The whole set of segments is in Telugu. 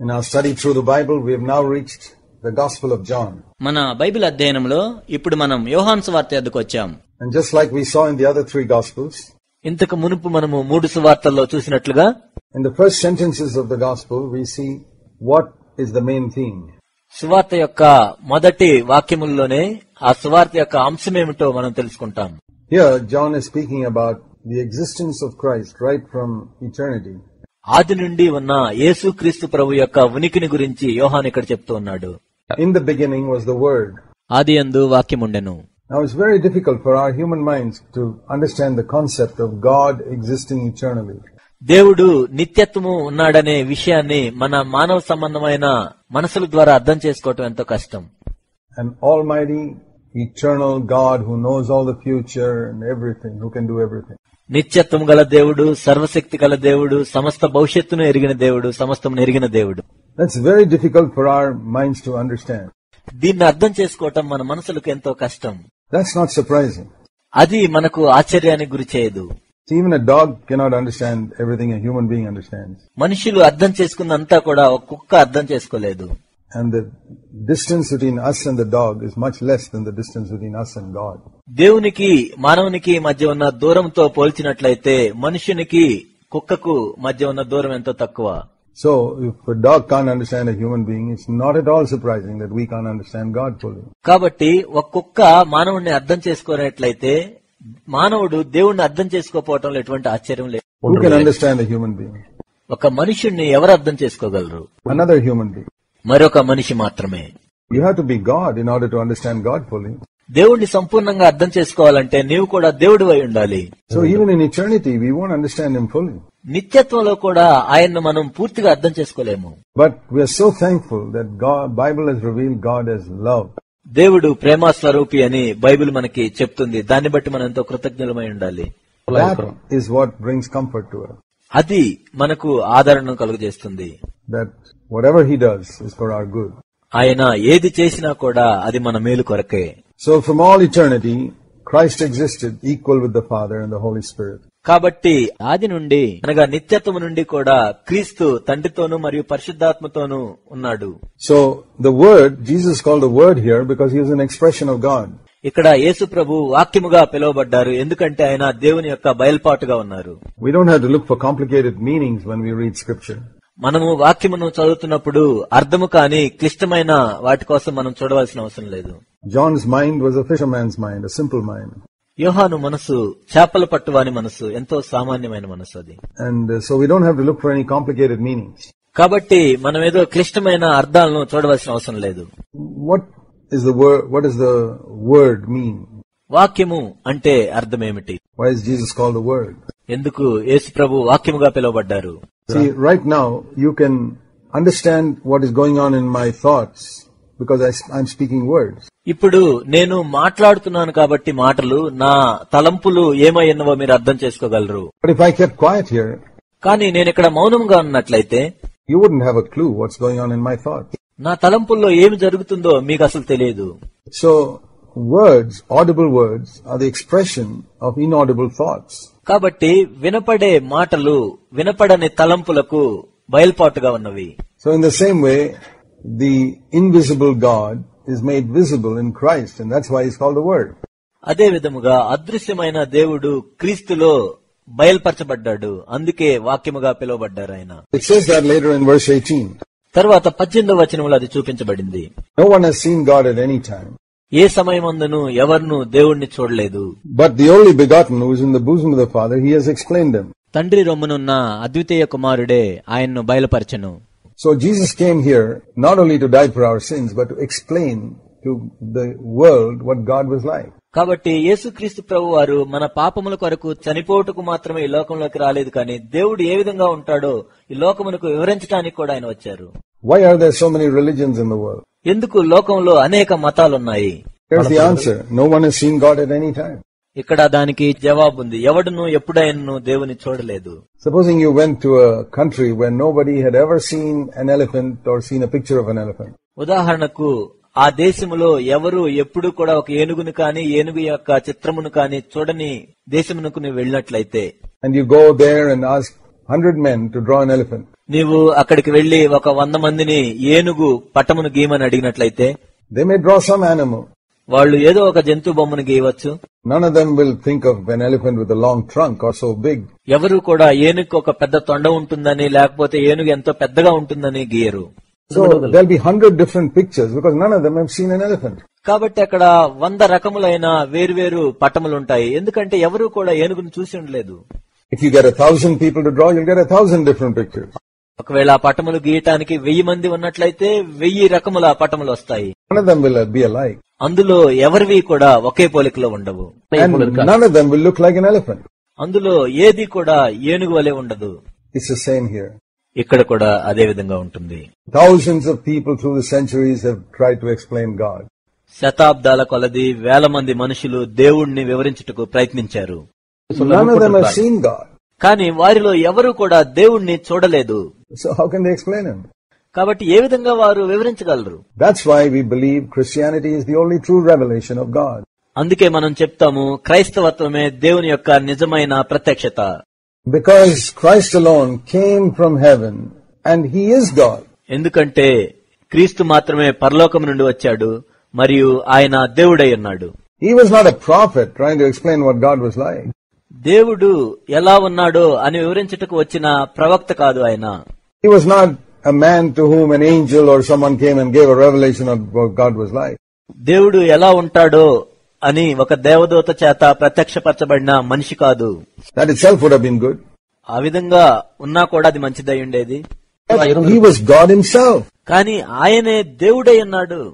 In our study through the Bible, we have now reached the Gospel of John. మన బైబిల్ అధ్యయనంలో ఇప్పుడు మనం యోహాన్ సువార్త ఎద్దుకు వచ్చాం And just like we saw in the other three Gospels, ఇంతకు మునుపు మనము మూడు సువార్తల్లో చూసినట్లుగా in the first sentences of the Gospel, we see what is the main theme. సువార్త యొక్క మొదటి వాక్యముల్లోనే ఆ సువార్త యొక్క అంశమేమిటో మనం తెలుసుకుంటాం Here, John is speaking about the existence of Christ right from eternity. ఆది నుండి ఉన్న యేసుక్రీస్తు ప్రభు యొక్క ఉనికిని గురించి యోహాన్ ఇక్కడ చెప్తూ ఉన్నాడు In the beginning was the Word. ఆది అందు వాక్యముండెను Now, it's very difficult for our human minds to understand the concept of God existing eternally. దేవుడు నిత్యత్వము ఉన్నాడనే విషయాన్ని మన మానవ సంబంధమైన మనసుల ద్వారా అర్థం చేసుకోవటం ఎంతో కష్టం An almighty, eternal God who knows all the future and everything, who can do everything. నిత్యత్వం గల దేవుడు సర్వశక్తి గల దేవుడు సమస్త భవిష్యత్తును ఎరిగిన దేవుడు సమస్తమును ఎరిగిన దేవుడు very difficult for our minds to understand. దీన్ని అర్థం చేసుకోవటం మన మనసులకు ఎంతో కష్టం That's not surprising. అది మనకు ఆశ్చర్యానికి గురి చేయదు See, even a dog cannot understand everything a human being understands. మనుషులు అర్థం చేసుకున్నంతా కూడా ఒక కుక్క అర్థం చేసుకోలేదు And the distance between us and the dog is much less than the distance between us and God. దేవునికి మానవునికి మధ్య ఉన్న దూరంతో పోల్చినట్లయితే మనుషునికి కుక్కకు మధ్య ఉన్న దూరం ఎంతో తక్కువ So, if a dog can't understand a human being, it's not at all surprising that we can't understand God fully. కాబట్టి ఒక కుక్క మానవుడిని అర్థం చేసుకోనట్లయితే మానవుడు దేవుణ్ణి అర్థం చేసుకోకపోవటంలో ఎటువంటి ఆశ్చర్యం లేదు Who can understand a human being? ఒక మనుషుణ్ణి ఎవరు అర్థం చేసుకోగలరు Another human being. మరొక మనిషి మాత్రమే You have to be God in order to understand God fully. దేవుణ్ణి సంపూర్ణంగా అర్థం చేసుకోవాలంటే నీవు కూడా దేవుడు అయి ఉండాలి So even in eternity, we won't understand Him fully. నిత్యత్వంలో కూడా ఆయన్ను మనం పూర్తిగా అర్థం చేసుకోలేము But we are so thankful that God, Bible has revealed God as love. దేవుడు ప్రేమ స్వరూపి అని బైబిల్ మనకి చెప్తుంది దాన్ని బట్టి మనం ఎంతో కృతజ్ఞులమై ఉండాలి That is what brings comfort to us. అది మనకు ఆదరణ కలుగజేస్తుంది. ఆయన ఏది చేసినా కూడా అది మన మేలు కొరకే. So from all eternity Christ existed equal with the father and the holy spirit కాబట్టి ఆది నుండి అనగా నిత్యత్వం నుండి కూడా క్రీస్తు తండ్రితోనూ మరియు పరిశుద్ధాత్మతోనూ ఉన్నాడు. So the word Jesus call the word here because he's an expression of God ఇక్కడ యేసు ప్రభు వాక్యముగా పిలువబడ్డారు ఎందుకంటే ఆయన దేవుని యొక్క బయల్పాటుగా ఉన్నారు We don't have to look for complicated meanings when we read Scripture. మనము వాక్యమును చదువుతున్నప్పుడు అర్థము కాని క్లిష్టమైన వాటి కోసం మనం చూడవలసిన అవసరం లేదు John's mind was a fisherman's mind, a simple mind. యోహాను మనసు చేపల పట్టువాని మనసు ఎంతో సామాన్యమైన మనసు అది And uh, so we don't have to look for any complicated meanings. కాబట్టి మనం ఏదో క్లిష్టమైన అర్థాలను చూడవలసిన అవసరం లేదు What is the word, what does the word mean? వాక్యము అంటే అర్థమేమిటి Why is Jesus called the Word? ఎందుకు యేసు ప్రభు వాక్యముగా పిలువబడ్డారు See, right now, you can understand what is going on in my thoughts because I, am speaking words. ఇప్పుడు నేను మాట్లాడుతున్నాను కాబట్టి మాటలు నా తలంపులు ఏమయ్యన్నవో మీరు అర్థం చేసుకోగలరు But if I kept quiet here, కానీ నేను ఇక్కడ మౌనంగా ఉన్నట్లయితే you wouldn't have a clue what's going on in my thoughts. నా తలంపుల్లో ఏమి జరుగుతుందో మీకు అసలు తెలియదు. So words audible words are expression of inaudible thoughts కాబట్టి వినపడే మాటలు వినపడని తలంపులకు బయల్పాటుగా ఉన్నవి. So in the same way the invisible God is made visible in Christ and that's why is call the word అదే విధముగా అదృశ్యమైన దేవుడు క్రీస్తులో బయల్పరచబడ్డాడు. అందుకే వాక్యముగా పిలువబడ్డారు ఆయన. It says that later in verse 18 తర్వాత పద్దెనిమిది వచనంలో అది చూపించబడింది. ఏ సమయం సమయమందును ఎవరు దేవుణ్ణి చూడలేదు. తండ్రి రొమ్మనున్న అద్వితీయ కుమారుడే ఆయన్ను బయలుపరచను. So Jesus came here not only to die for our sins but to explain to the world what God was like కాబట్టి యేసుక్రీస్తు ప్రభు వారు మన పాపముల కొరకు చనిపోవటకు మాత్రమే ఈ లోకంలోకి రాలేదు కానీ దేవుడు ఏ విధంగా ఉంటాడో ఈ లోకమునకు వివరించడానికి కూడా ఆయన వచ్చారు. Why are there so many religions in the world? ఎందుకు లోకంలో అనేక మతాలున్నాయి Here's the answer. No one has seen God at any time. ఇక్కడ దానికి జవాబు ఉంది ఎవడును ఎప్పుడైనా దేవుని చూడలేదు Supposing you went to a country where nobody had ever seen an elephant or seen a picture of an elephant. ఉదాహరణకు ఆ దేశములో ఎవరు ఎప్పుడు కూడా ఒక ఏనుగును కాని ఏనుగు యొక్క చిత్రమును కాని చూడని దేశమునకు నువ్వు వెళ్ళినట్లయితే And you go there and ask hundred men to draw an elephant. నీవు అక్కడికి వెళ్ళి ఒక వంద మందిని ఏనుగు పట్టమును గీయమని అడిగినట్లయితే They may draw some animal. వాళ్ళు ఏదో ఒక జంతు బొమ్మను గీయవచ్చు them will think of an elephant with a long trunk or so big. ఎవరు కూడా ఏనుగు ఒక పెద్ద తొండ ఉంటుందని లేకపోతే ఏనుగు ఎంతో పెద్దగా ఉంటుందని గీయరు So there'll be hundred different pictures because none of them have seen an elephant. కాబట్టి అక్కడ వంద రకములైన వేరువేరు పట్టములు ఉంటాయి ఎందుకంటే ఎవరు కూడా ఏనుగును చూసి ఉండలేదు If you get a thousand people to draw, you'll get a thousand different pictures. ఒకవేళ పటములు గీయటానికి వెయ్యి మంది ఉన్నట్లయితే వెయ్యి రకముల పటములు వస్తాయి. అందులో ఎవరివి కూడా ఒకే పోలికలో ఉండవు. అందులో ఏది కూడా ఏనుగు వలె ఉండదు. ఇక్కడ కూడా అదే విధంగా ఉంటుంది. Thousands of people through the centuries try to explain God శతాబ్దాల కొలది వేల మంది మనుషులు దేవుణ్ణి వివరించటకు ప్రయత్నించారు. కానీ వారిలో ఎవరు కూడా దేవుణ్ణి చూడలేదు. సో హౌ కెన్ దీక్లెన్ కాబట్టి ఏ విధంగా వారు వివరించగలరు? That's why we believe Christianity the only true revolution of God అందుకే మనం చెప్తాము క్రైస్తవత్వమే దేవుని యొక్క నిజమైన ప్రత్యక్షత. Because Christ alone came from heaven and he is God ఎందుకంటే క్రీస్తు మాత్రమే పరలోకం నుండి వచ్చాడు మరియు ఆయన దేవుడై ఉన్నాడు. He was not a prophet trying to explain what God was like దేవుడు ఎలా ఉన్నాడో అని వివరించటకు వచ్చిన ప్రవక్త కాదు ఆయన. దేవుడు ఎలా ఉంటాడో అని ఒక దేవదూత చేత ప్రత్యక్షపరచబడిన మనిషి కాదు. గుడ్ ఆ విధంగా ఉన్నా కూడా అది మంచిదై ఉండేది. కానీ ఆయనే దేవుడై ఉన్నాడు.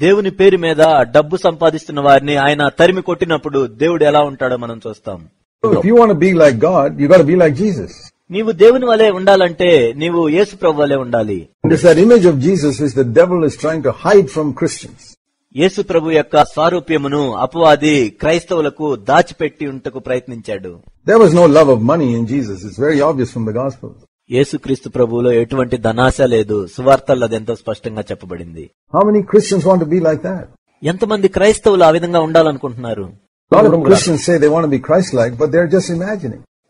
దేవుని పేరు మీద డబ్బు సంపాదిస్తున్న వారిని ఆయన తరిమి కొట్టినప్పుడు దేవుడు ఎలా ఉంటాడో మనం చూస్తాం if you want to be like God, you got to be like Jesus. నీవు దేవుని వలె ఉండాలంటే నీవు యేసు ప్రభు వలె ఉండాలి And it's that image of Jesus which the devil is trying to hide from Christians. యేసు ప్రభు యొక్క స్వారూప్యమును అపవాది క్రైస్తవులకు దాచిపెట్టి ఉంటకు ప్రయత్నించాడు There was no love of money in Jesus. It's very obvious from the Gospels. యేసుక్రీస్తు ప్రభువులో ఎటువంటి ధనాశ లేదు. సువార్తల్లో అది ఎంతో స్పష్టంగా చెప్పబడింది. ఎంతమంది క్రైస్తవులు ఆ విధంగా ఉండాలనుకుంటున్నారు?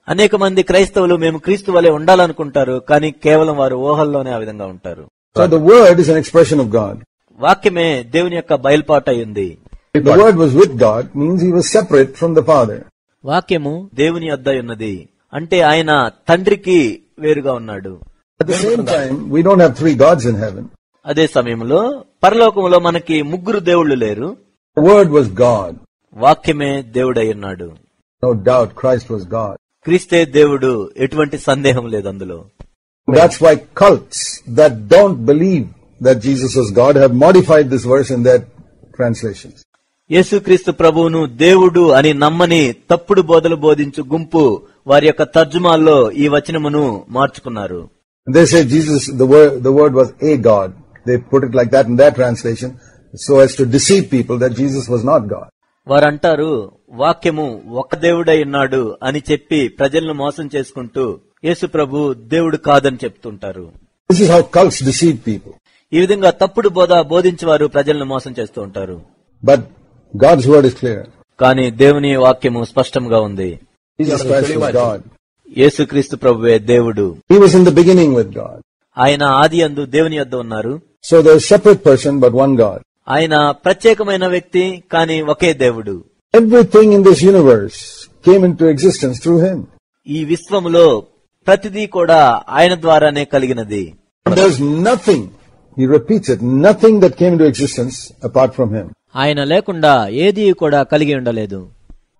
అనేక మంది క్రైస్తవులు మేము క్రీస్తు వలె ఉండాలనుకుంటారు కానీ కేవలం వారు ఊహల్లోనే ఆ విధంగా ఉంటారు. వాక్యమే దేవుని యొక్క బయల్పాట బయల్పాటయ్యింది వాక్యము దేవుని అద్దయున్నది అంటే ఆయన తండ్రికి వేరుగా ఉన్నాడు. అదే సమయంలో పరలోకములో మనకి ముగ్గురు దేవుళ్ళు లేరు Word was God. వాక్యమే దేవుడై ఉన్నాడు God. క్రీస్తే దేవుడు ఎటువంటి సందేహం లేదు అందులో That's why cults that don't believe that Jesus was God have modified this verse in their translations. యేసుక్రీస్తు ప్రభువును దేవుడు అని నమ్మని తప్పుడు బోధలు బోధించు గుంపు వారి యొక్క తర్జుమాల్లో ఈ వచనమును మార్చుకున్నారు. వారంటారు వాక్యము ఒక దేవుడైనాడు అని చెప్పి ప్రజలను మోసం చేసుకుంటూ యేసు ప్రభు దేవుడు కాదని చెప్తుంటారు. ఈ విధంగా తప్పుడు బోధ బోధించి వారు ప్రజలను మోసం చేస్తూ ఉంటారు. But God's word is clear కానీ దేవుని వాక్యము స్పష్టంగా ఉంది. యేసుక్రీస్తు Christ ప్రభువే దేవుడు హీ బిగినింగ్ విత్ గాడ్ ఆయన ఆది అందు దేవుని యొద్ద ఉన్నారు so there separate person but one God ఆయన ప్రత్యేకమైన వ్యక్తి కానీ ఒకే దేవుడు everything in this universe came into existence through him ఈ విశ్వములో ప్రతిదీ కూడా ఆయన ద్వారానే కలిగినది. Nothing he repeats it nothing that came into existence apart from him ఆయన లేకుండా ఏది కూడా కలిగి ఉండలేదు.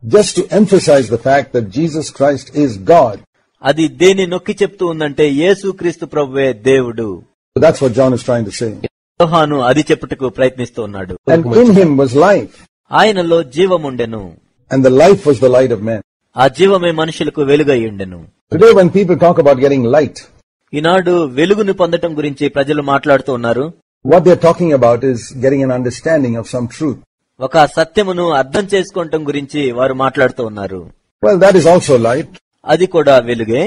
Just to emphasize the fact that Jesus Christ is God. అది దేని నొక్కి చెప్తూ ఉందంటే యేసుక్రీస్తు ప్రభువే దేవుడు So that's what John is trying to say. యోహాను అది చెప్పుటకు ప్రయత్నిస్తూ ఉన్నాడు And in Him was life, ఆయనలో జీవముండెను and the life was the light of men. ఆ జీవమే మనుషులకు వెలుగై ఉండెను Today when people talk about getting light, ఈనాడు వెలుగును పొందటం గురించి ప్రజలు మాట్లాడుతూ ఉన్నారు What they're talking about is getting an understanding of some truth. ఒక సత్యమును అర్థం చేసుకోవటం గురించి వారు మాట్లాడుతూ ఉన్నారు. అది కూడా వెలుగే.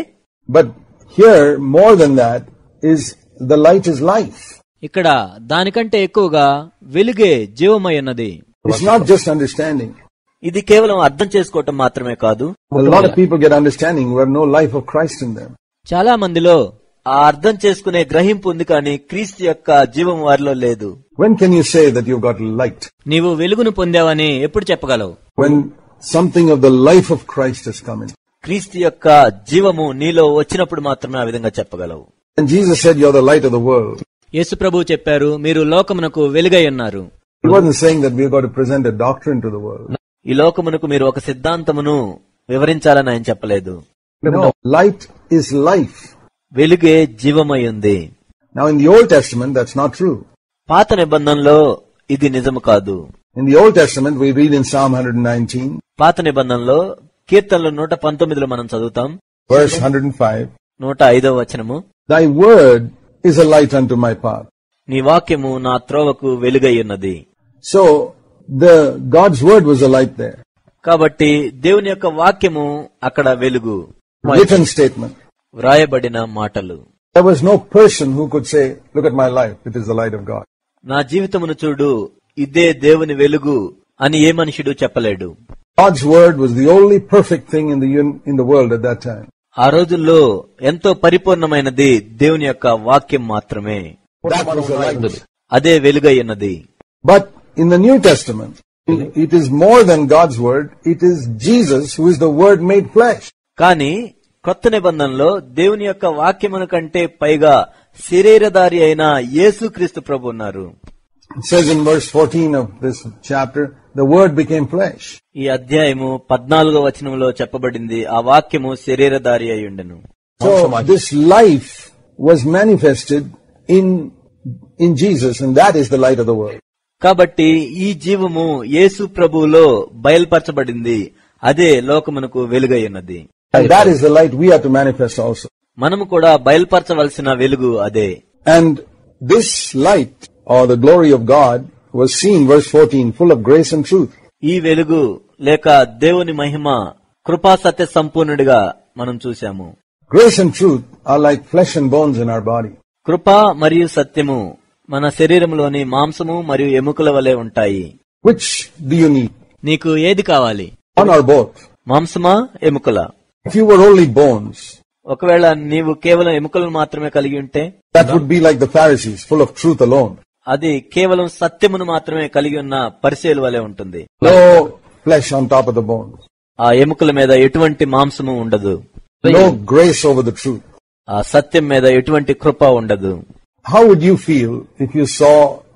But here more than that is the light is life ఇక్కడ దానికంటే ఎక్కువగా వెలుగే జీవమై ఉన్నది ఇట్స్ ఇది కేవలం అర్థం చేసుకోవటం మాత్రమే కాదు. చాలా మందిలో ఆ అర్థం చేసుకునే గ్రహింపు ఉంది కానీ క్రీస్తు యొక్క జీవం వారిలో లేదు When can you say that you've got light? నీవు వెలుగును పొందావని ఎప్పుడు చెప్పగలవు When something of the life of Christ has come in. క్రీస్తు యొక్క జీవము నీలో వచ్చినప్పుడు మాత్రమే ఆ విధంగా చెప్పగలవు And Jesus said, You're the light of the world. యేసు ప్రభు చెప్పారు మీరు లోకమునకు వెలుగై ఉన్నారు He wasn't saying that we've got to present a doctrine to the world. ఈ లోకమునకు మీరు ఒక సిద్ధాంతమును వివరించాలని ఆయన చెప్పలేదు No, light is life. వెలుగే జీవమై ఉంది పాత నిబంధనలో ఇది నిజము కాదు. In the old testament we read in Psalm hundred nineteen పాత నిబంధనలో కీర్తనలు నూట పంతొమ్మిదిలో మనం చదువుతాం. వర్స్ హండ్రెడ్ ఫైవ్ నూట ఐదో వచనము. Thy word is light unto my path నీ వాక్యము నా త్రోవకు వెలుగయ్యున్నది. So the God's word was light they కాబట్టి దేవుని యొక్క వాక్యము అక్కడ వెలుగు. రిటర్న్ స్టేట్మెంట్ వ్రాయబడిన మాటలు There was no person who could say, Look at my life, it is the light of God. నా జీవితమును చూడు ఇదే దేవుని వెలుగు అని ఏ మనుషుడు చెప్పలేడు God's word was the only perfect thing in the, un- in the world at that time. ఆ రోజుల్లో ఎంతో పరిపూర్ణమైనది దేవుని యొక్క వాక్యం మాత్రమే That was the light. అదే వెలుగై ఉన్నది But in the New Testament, it is more than God's word. It is Jesus who is the word made flesh. కానీ కొత్త నిబంధనలో దేవుని యొక్క వాక్యమును కంటే పైగా శరీరధారి అయిన యేసుక్రీస్తు ప్రభు ఉన్నారు It says in verse 14 of this chapter, the word became flesh. ఈ అధ్యాయము పద్నాలుగో వచనంలో చెప్పబడింది ఆ వాక్యము శరీరధారి అయి ఉండెను So this life was manifested in, in Jesus and that is the light of the world. కాబట్టి ఈ జీవము యేసు ప్రభువులో బయల్పరచబడింది అదే లోకమునకు వెలుగై ఉన్నది And that is the light we have to manifest also. మనము కూడా బయల్పరచవలసిన వెలుగు అదే And this light or the glory of God was seen, verse 14, full of grace and truth. ఈ వెలుగు లేక దేవుని మహిమ కృపా సత్య సంపూర్ణుడిగా మనం చూశాము Grace and truth are like flesh and bones in our body. కృప మరియు సత్యము మన శరీరంలోని మాంసము మరియు ఎముకల వలె ఉంటాయి Which do you need? నీకు ఏది కావాలి One or both? మాంసమా ఎముకల If you were only bones, ఒకవేళ నీవు కేవలం ఎముకలను మాత్రమే కలిగి ఉంటే that would be like the Pharisees, full of truth alone. అది కేవలం సత్యమును మాత్రమే కలిగి ఉన్న పరిశీలు వలె ఉంటుంది No flesh on top of the bones. ఆ ఎముకల మీద ఎటువంటి మాంసము ఉండదు No grace over the truth. ఆ సత్యం మీద ఎటువంటి కృప ఉండదు How would you feel if you saw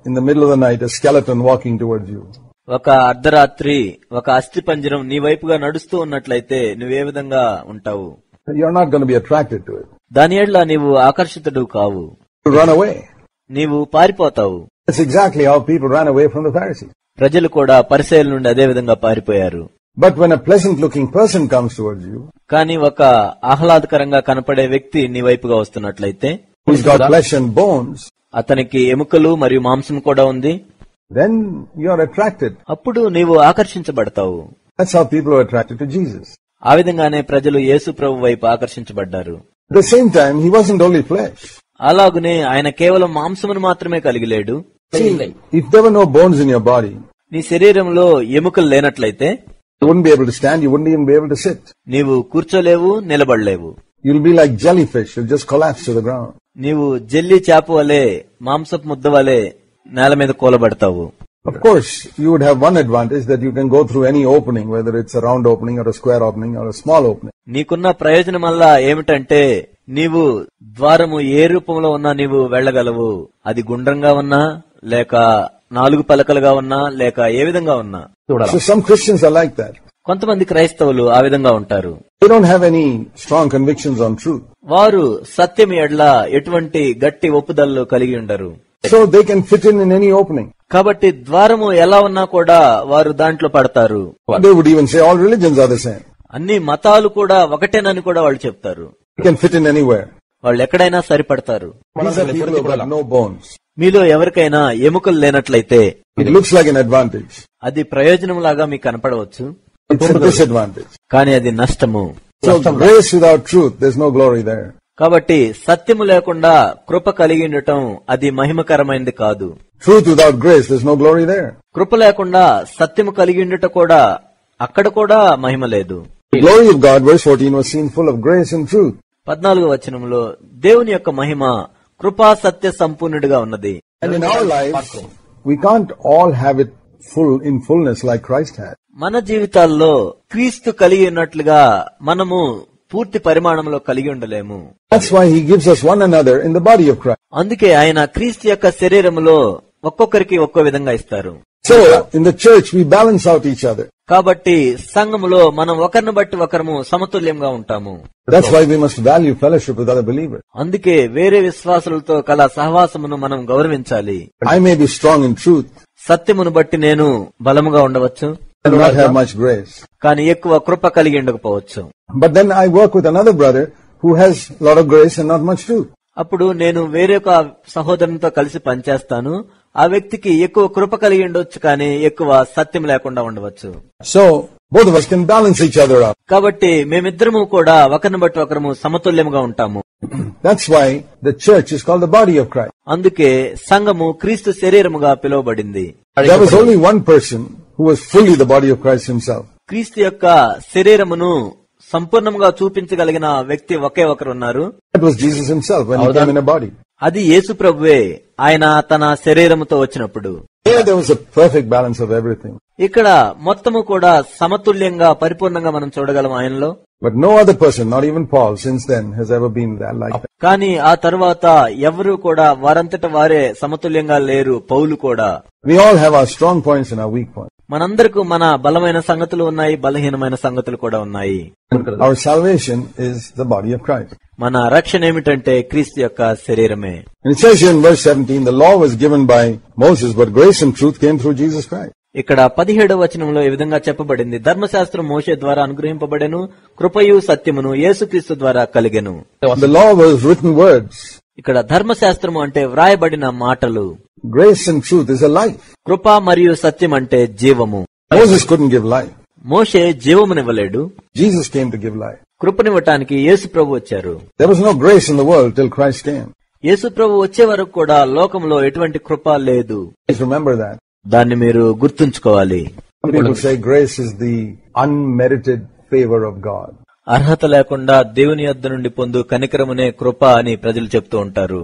in the middle of the night a skeleton walking towards you? ఒక అర్ధరాత్రి ఒక అస్థి పంజరం నీ వైపుగా నడుస్తూ ఉన్నట్లయితే నువ్వు ఏ విధంగా ఉంటావు. దాని ఏళ్ళ నీవు ఆకర్షితుడు కావు. నీవు పారిపోతావు. ప్రజలు కూడా పరిశీల నుండి అదే విధంగా పారిపోయారు. But when pleasant looking person comes కానీ ఒక ఆహ్లాదకరంగా కనపడే వ్యక్తి నీ వైపుగా వస్తున్నట్లయితే అతనికి ఎముకలు మరియు మాంసం కూడా ఉంది. Then you're attracted. అప్పుడు నీవు ఆకర్షించబడతావు That's how people are attracted to Jesus. ఆ విధంగానే ప్రజలు యేసు ప్రభు వైపు ఆకర్షించబడ్డారు At the same time, he wasn't only flesh. అలాగునే ఆయన కేవలం మాంసమును మాత్రమే కలిగి లేడు there were no bones in your body, నీ శరీరంలో ఎముకలు లేనట్లయితే you wouldn't be able to stand, you wouldn't even be able to sit. నీవు కూర్చోలేవు నిలబడలేవు You'll be like jellyfish, you'll just collapse to the ground. నీవు జల్లి చేప వలె మాంసపు ముద్ద వలె నేల మీద కూలబడతావు Of course, you would have one advantage that you can go through any opening, whether it's a round opening or a square opening or a small opening. నీకున్న ప్రయోజనం వల్ల ఏమిటంటే నీవు ద్వారము ఏ రూపంలో ఉన్నా నీవు వెళ్ళగలవు అది గుండ్రంగా ఉన్నా లేక నాలుగు పలకలుగా ఉన్నా లేక ఏ విధంగా ఉన్నా So some Christians are like that. కొంతమంది క్రైస్తవులు ఆ విధంగా ఉంటారు They don't have any strong convictions on truth. వారు సత్యం ఎడ్ల ఎటువంటి గట్టి ఒప్పుదలలు కలిగి ఉండరు So they can fit in in any opening. కాబట్టి ద్వారము ఎలా ఉన్నా కూడా వారు దాంట్లో పడతారు They would even say all religions are the same. అన్ని మతాలు కూడా ఒకటేనని కూడా వాళ్ళు చెప్తారు You can fit in anywhere. వాళ్ళు ఎక్కడైనా సరిపడతారు These are people who have got no bones. మీలో ఎవరికైనా ఎముకలు లేనట్లయితే It looks like an advantage. అది ప్రయోజనం లాగా మీకు కనపడవచ్చు It's a disadvantage. కానీ అది నష్టము So grace without truth, there's no glory there. కాబట్టి సత్యము లేకుండా కృప కలిగి ఉండటం అది మహిమకరమైనది కాదు Truth without grace, there's no glory there. కృప లేకుండా సత్యము కలిగి ఉండట కూడా అక్కడ కూడా మహిమ లేదు The glory of God, verse 14, was seen full of grace and truth. పద్నాలుగో వచనంలో దేవుని యొక్క మహిమ కృపా సత్య సంపూర్ణుడిగా ఉన్నది And in our lives, we can't all have it full in fullness like Christ had. మన జీవితాల్లో క్రీస్తు కలిగి ఉన్నట్లుగా మనము పూర్తి పరిమాణంలో కలిగి ఉండలేము. అందుకే ఆయన క్రీస్తు యొక్క శరీరంలో ఒక్కొక్కరికి ఒక్కో విధంగా ఇస్తారు. So in the church outreach కాబట్టి సంఘములో మనం ఒకరిని బట్టి ఒకరు సమతుల్యంగా ఉంటాము. అందుకే వేరే విశ్వాసులతో కల సహవాసమును మనం గౌరవించాలి. I may be strong in truth సత్యమును బట్టి నేను బలముగా ఉండవచ్చు. Not have much grace. కానీ ఎక్కువ కృప కలిగి ఉండకపోవచ్చు But then I work with another brother who has a lot of grace and not much truth. అప్పుడు నేను వేరొక సహోదరునితో కలిసి పనిచేస్తాను ఆ వ్యక్తికి ఎక్కువ కృప కలిగి ఉండొచ్చు కానీ ఎక్కువ సత్యం లేకుండా ఉండవచ్చు So, both of us can balance each other out. కాబట్టి మేమిద్దరము కూడా ఒకరిని బట్టి ఒకరము సమతుల్యముగా ఉంటాము That's why the church is called the body of Christ. అందుకే సంఘము క్రీస్తు శరీరముగా పిలువబడింది There was only one person who was fully the body of Christ himself. క్రీస్తు యొక్క శరీరమును సంపూర్ణంగా చూపించగలిగిన వ్యక్తి ఒకే ఒకరు ఉన్నారు That was Jesus himself when he came in a body. అది యేసు ప్రభువే ఆయన తన శరీరముతో వచ్చినప్పుడు Here there was a perfect balance of everything. ఇక్కడ మొత్తము కూడా సమతుల్యంగా పరిపూర్ణంగా మనం చూడగలం ఆయనలో But no other person, not even Paul, since then has ever been that like that. కానీ ఆ తరువాత ఎవరు కూడా వారంతట వారే సమతుల్యంగా లేరు పౌలు కూడా We all have our strong points and our weak points. మనందరికీ మన బలమైన సంగతులు ఉన్నాయి బలహీనమైన సంగతులు కూడా ఉన్నాయి. మన రక్షణ ఏమిటంటే క్రీస్తు యొక్క శరీరమే. ఇక్కడ పదిహేడు వచనంలో ఈ విధంగా చెప్పబడింది. ధర్మశాస్త్రం మోసే ద్వారా అనుగ్రహింపబడెను కృపయు సత్యమును యేసుక్రీస్తు ద్వారా కలిగెను. ఇక్కడ ధర్మశాస్త్రము అంటే వ్రాయబడిన మాటలు. గ్రేస్ అండ్ ట్రూత్ ఇస్ కృప మరియు సత్యం అంటే జీవము. మోషే జీవమునివ్వలేడు. జీసస్ కేమ్ గివ్ లైఫ్ కృపనివ్వటానికి యేసు ప్రభు వచ్చారు. యేసు ప్రభు వచ్చే వరకు కూడా లోకంలో ఎటువంటి కృప లేదు. దాన్ని మీరు గుర్తుంచుకోవాలి. Grace is the unmerited favour of God అర్హత లేకుండా దేవుని యొద్ద నుండి పొందు కనికరమునే కృప అని ప్రజలు చెప్తూ ఉంటారు.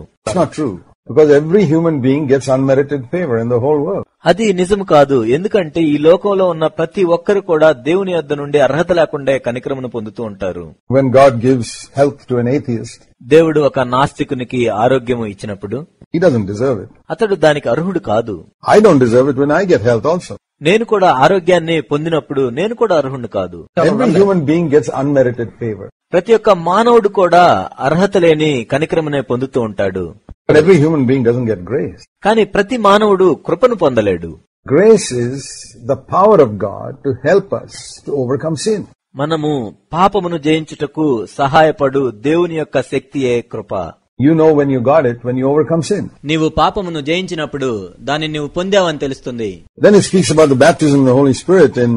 That's not true. Because every human being gets unmerited favor in the whole world. అది నిజం కాదు ఎందుకంటే ఈ లోకంలో ఉన్న ప్రతి ఒక్కరు కూడా దేవుని యొద్ద నుండి అర్హత లేకుండా కనికరమును పొందుతూ ఉంటారు When God gives health to an atheist, దేవుడు ఒక నాస్తికునికి ఆరోగ్యము ఇచ్చినప్పుడు he doesn't deserve it. అతడు దానికి అర్హుడు కాదు I don't deserve it when I get health also. నేను కూడా ఆరోగ్యాన్ని పొందినప్పుడు నేను కూడా అర్హుడు కాదు Every human being gets unmerited favor. ప్రతి ఒక్క మానవుడు కూడా అర్హత లేని కనికరమునే పొందుతూ ఉంటాడు But every human being doesn't get grace. కానీ ప్రతి మానవుడు కృపను పొందలేడు Grace is the power of God to help us to overcome sin. మనము పాపమును జయించుటకు సహాయపడు దేవుని యొక్క శక్తియే కృప You know when you got it, when you overcome sin. నీవు పాపమును జయించినప్పుడు దాన్ని నీవు పొందావని తెలుస్తుంది Then it speaks about the baptism of the Holy Spirit in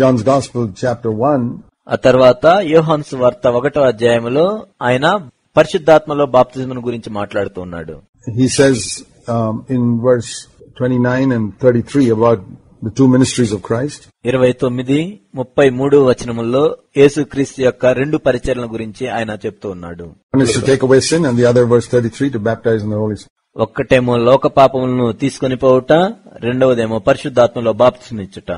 John's Gospel, chapter 1. ఆ తర్వాత యోహాన్స్ వార్త ఒకటో అధ్యాయములో ఆయన పరిశుద్ధాత్మలో బాప్తిజమును గురించి మాట్లాడుతూ ఉన్నాడు. He says um, in verse 29 and 33 about the two ministries of Christ. ఇరవై తొమ్మిది ముప్పై మూడు వచనముల్లో యేసుక్రీస్తు యొక్క రెండు పరిచయల గురించి ఆయన చెప్తూ ఉన్నాడు. One is to take away sin, and the other, verse 33, to baptize in the Holy Spirit. ఒక్కటేమో లోక పాపములను తీసుకొని పోవుట రెండవదేమో పరిశుద్ధాత్మలో బాప్తిజమిచ్చుట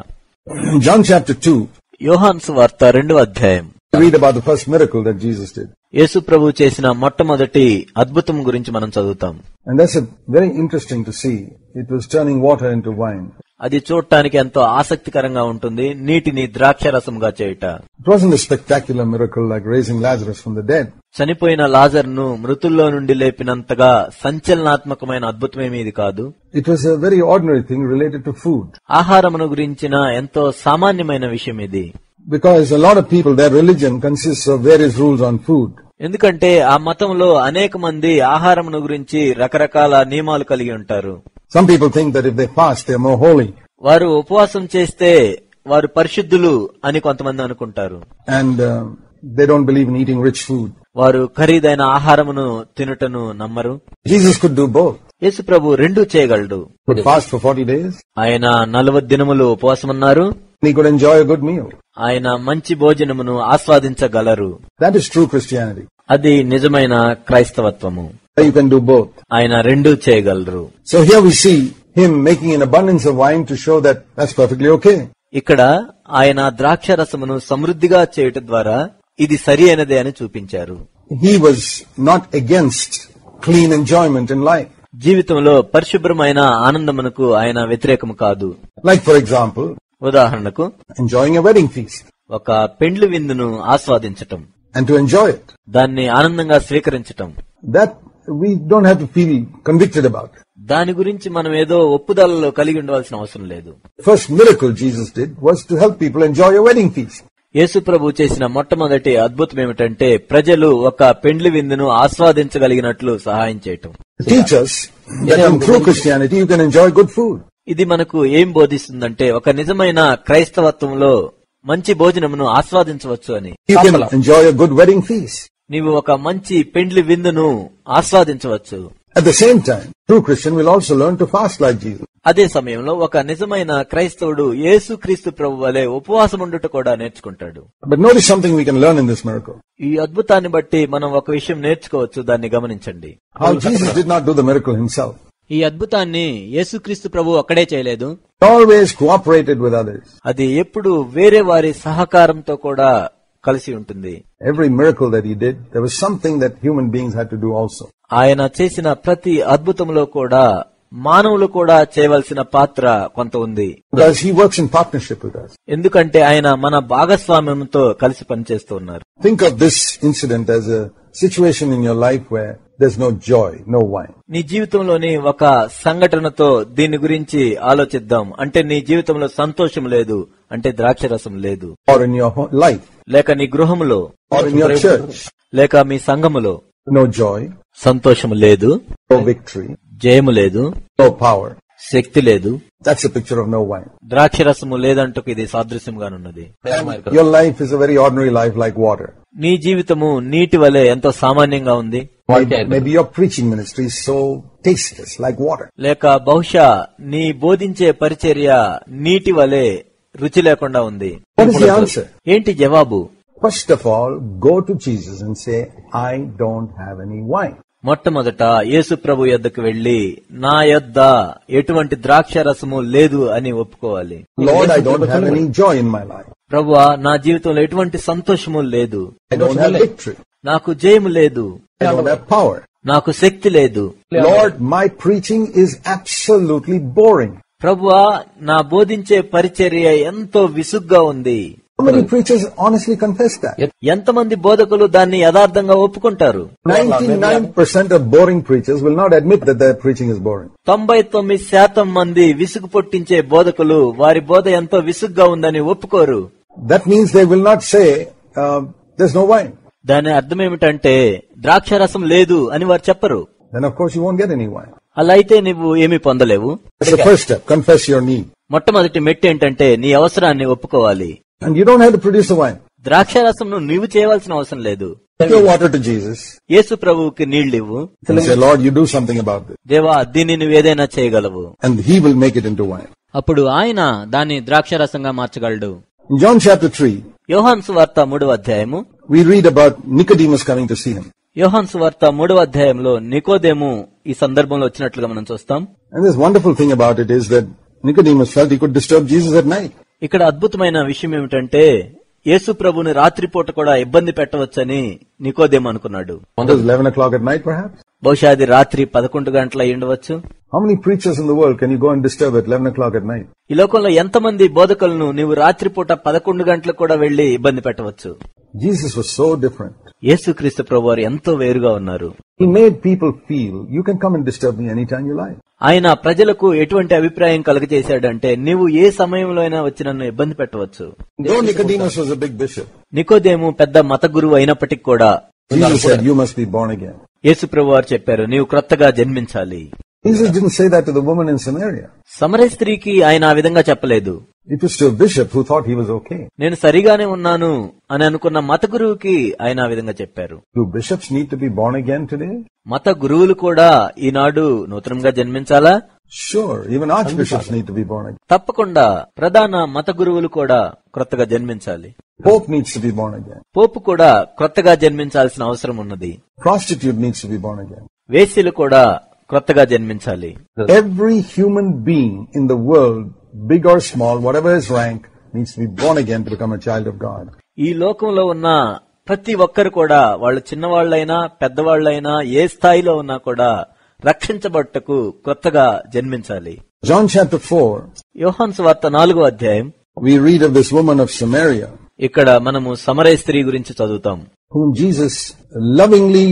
John chapter 2, యోహాన్స్ వార్త రెండవ అధ్యాయం. Read about the first miracle that Jesus did. యేసు ప్రభు చేసిన మొట్టమొదటి అద్భుతం గురించి మనం చదువుతాం And that's a very interesting to see. It was turning water into wine. అది చూడటానికి ఎంతో ఆసక్తికరంగా ఉంటుంది నీటిని ద్రాక్షరసంగా చేయుట It wasn't a spectacular miracle like raising Lazarus from the dead. చనిపోయిన లాజర్ను మృతుల్లో నుండి లేపినంతగా సంచలనాత్మకమైన అద్భుతమేమీ ఇది కాదు It was a very ordinary thing related to food. ఆహారమును గురించిన ఎంతో సామాన్యమైన విషయం ఇది because a lot of people their religion consists of various rules on ఎందుకంటే ఆ మతంలో అనేక మంది ఆహారమును గురించి రకరకాల నియమాలు కలిగి ఉంటారు. Some people think that if they fast they more holy వారు ఉపవాసం చేస్తే వారు పరిశుద్ధులు అని కొంతమంది అనుకుంటారు. And they don't believe in eating rich food వారు ఖరీదైన ఆహారమును తినటను నమ్మరు. Jesus could do both Yesu ప్రభు రెండు చేయగలడు. ఫాస్ట్ ఫర్ 40 డేస్ ఆయన 40 దినములు ఉపవాసం ఉన్నారు he could enjoy good meal ఆయన మంచి భోజనమును ఆస్వాదించగలరు. దాట్ అది నిజమైన క్రైస్తవత్వము. ఆయన రెండు చేయగలరు. So here we see him making in abundance of wine to show that that's perfectly okay ఇక్కడ ఆయన ద్రాక్ష రసమును సమృద్ధిగా చేయటం ద్వారా ఇది సరి అయినదే అని చూపించారు. He was not against clean enjoyment in life జీవితంలో పరిశుభ్రమైన ఆనందమునకు ఆయన వ్యతిరేకము కాదు. లైక్ ఫర్ ఎగ్జాంపుల్ ఉదాహరణకు ఎంజాయింగ్ వెడ్డింగ్ ఫీస్ ఒక పెండ్లు విందును ఆస్వాదించటం. అండ్ టు ఎంజాయ్ దాన్ని ఆనందంగా స్వీకరించటం. That we don't have to feel convicted about దాని గురించి మనం ఏదో ఒప్పుదలలో కలిగి ఉండవలసిన అవసరం లేదు. First miracle Jesus did was to help people enjoy wedding feast Yesu ప్రభు చేసిన మొట్టమొదటి అద్భుతం ఏమిటంటే ప్రజలు ఒక పెండ్లి విందును ఆస్వాదించగలిగినట్లు సహాయం చేయటం. టీచర్స్ ఎంజాయ్ గుడ్ ఫుడ్ ఇది మనకు ఏం బోధిస్తుందంటే ఒక నిజమైన క్రైస్తవత్వంలో మంచి భోజనమును ఆస్వాదించవచ్చు అని. గుడ్ వెడింగ్ ఫీజ్ నీవు ఒక మంచి పెండ్లి విందును ఆస్వాదించవచ్చు. At the same time true Christian will also learn to fast like Jesus అదే సమయంలో ఒక నిజమైన క్రైస్తవుడు యేసు క్రీస్తు ప్రభు వలె ఉపవాసం ఉండుట కూడా నేర్చుకుంటాడు. బట్ సంథింగ్ వి ఈ అద్భుతాన్ని బట్టి మనం ఒక విషయం నేర్చుకోవచ్చు దాన్ని గమనించండి. ఈ అద్భుతాన్ని యేసుక్రీస్తు ప్రభు అక్కడే చేయలేదు. అది ఎప్పుడు వేరే వారి సహకారంతో కూడా కలిసి ఉంటుంది. Every miracle something that human beings had do also ఆయన చేసిన ప్రతి అద్భుతంలో కూడా మానవులు కూడా చేయవలసిన పాత్ర కొంత ఉంది. ఎందుకంటే ఆయన మన భాగస్వామ్యంతో కలిసి పనిచేస్తూ ఉన్నారు. In your life there's no joy, no wine. నీ జీవితంలోని ఒక సంఘటనతో దీని గురించి ఆలోచిద్దాం. అంటే నీ జీవితంలో సంతోషం లేదు అంటే ద్రాక్షరసం లేదు. Or in your ho- life, లేక నీ గృహములో. Or in your church, లేక మీ సంఘములో. No joy, సంతోషము లేదు. No victory, జయము లేదు. No power. శక్తి లేదు. పిక్చర్ ఆఫ్ నో వైన్ ద్రాక్ష రసము లేదంటూ ఇది సాదృశ్యంగా ఉన్నది your life is very ordinary life like water నీ జీవితము నీటి వలె ఎంతో సామాన్యంగా ఉంది? లేక బహుశా నీ బోధించే పరిచర్య నీటి వలె రుచి లేకుండా ఉంది. ఏంటి జవాబు? First of all go to Jesus and say I don't have any wine మొట్టమొదట యేసు ప్రభు యొద్దకు వెళ్ళి నా యొద్ద ఎటువంటి ద్రాక్ష రసము లేదు అని ఒప్పుకోవాలి Lord, I don't have any joy in my life. ప్రభువా నా జీవితంలో ఎటువంటి సంతోషము లేదు I don't have victory. నాకు జయము లేదు I don't have power. నాకు శక్తి లేదు Lord, my preaching is absolutely boring. ప్రభువా నా బోధించే పరిచర్య ఎంతో విసుగ్గా ఉంది How many preachers honestly confess that? ఎంతమంది బోధకులు దాన్ని యథార్థంగా ఒప్పుకుంటారు 99% of boring preachers will not admit that their preaching is boring. తొంభై తొమ్మిది శాతం మంది విసుగు పుట్టించే బోధకులు వారి బోధ ఎంతో విసుగ్గా ఉందని ఒప్పుకోరు That means they will not say, uh, there's no wine. దాని అర్థం ఏమిటంటే ద్రాక్షరసం లేదు అని వారు చెప్పరు Then of course you won't get any wine. అలా అయితే నువ్వు ఏమీ పొందలేవు That's the first step. Confess your need. మొట్టమొదటి మెట్టు ఏంటంటే నీ అవసరాన్ని ఒప్పుకోవాలి And you don't have to produce the wine. ద్రాక్షరసంను నీవు చేయవలసిన అవసరం లేదు Take your water to Jesus యేసు ప్రభువుకి నీళ్లివ్వు and say, Lord, you do something about this. దేవా దీన్ని నువ్వు ఏదైనా చేయగలవు And he will make it into wine. అప్పుడు ఆయన దాన్ని ద్రాక్షరసంగా మార్చగలడు In John chapter 3, యోహాన్ సువార్త మూడవ అధ్యాయము we read about Nicodemus coming to see him. యోహాన్ సువార్త మూడవ అధ్యాయంలో నికోదేము ఈ సందర్భంలో వచ్చినట్లుగా మనం చూస్తాం And this wonderful thing about it is that Nicodemus felt he could disturb Jesus at night. ఇక్కడ అద్భుతమైన విషయం ఏమిటంటే యేసు ప్రభుని రాత్రిపూట కూడా ఇబ్బంది పెట్టవచ్చని నికోదేము అనుకున్నాడు. It was 11 o'clock at night perhaps. బహుశా అది రాత్రి పదకొండు గంటల ఉండవచ్చు How many preachers in the world can you go and disturb at 11 o'clock at night? ఈ లోకంలో ఎంతమంది బోధకులను నీవు రాత్రిపూట పదకొండు గంటలకు కూడా వెళ్ళి ఇబ్బంది పెట్టవచ్చు Jesus was so different. యేసుక్రీస్తు ప్రభు వారు ఎంతో వేరుగా ఉన్నారు He made people feel, you can come and disturb me anytime you like. ఆయన ప్రజలకు ఎటువంటి అభిప్రాయం కలుగజేశాడంటే నీవు ఏ సమయంలో అయినా వచ్చి నన్ను ఇబ్బంది పెట్టవచ్చు Though Nicodemus was a big bishop, నికోదేము పెద్ద మత గురువు అయినప్పటికీ కూడా యేసు ప్రభు వారు చెప్పారు నీవు క్రొత్తగా జన్మించాలి. సమర స్త్రీకి ఆయన ఆ విధంగా చెప్పలేదు. నేను సరిగానే ఉన్నాను అని అనుకున్న మత గురువుకి ఆయన ఆ విధంగా చెప్పారు. మత గురువులు కూడా ఈనాడు నూతనంగా జన్మించాలా? తప్పకుండా ప్రధాన మత గురువులు కూడా క్రొత్తగా జన్మించాలి. Pope needs be born pope కూడా క్రొత్తగా జన్మించాల్సిన అవసరం ఉన్నది. Prostitute needs to be born again వేసిలు కూడా క్రొత్తగా జన్మించాలి. Every human being in the world big or small whatever is rank needs to be born again to become a of God ఈ లోకంలో ఉన్న ప్రతి ఒక్కరు కూడా వాళ్ళు చిన్నవాళ్ళైనా పెద్దవాళ్ళైనా ఏ స్థాయిలో ఉన్నా కూడా రక్షించబట్టకు కొత్తగా జన్మించాలి John chapter 4, యోహాన్స్ వార్త నాలుగో అధ్యాయం we read of this woman of Samaria ఇక్కడ మనము సమరయ స్త్రీ గురించి చదువుతాం whom Jesus lovingly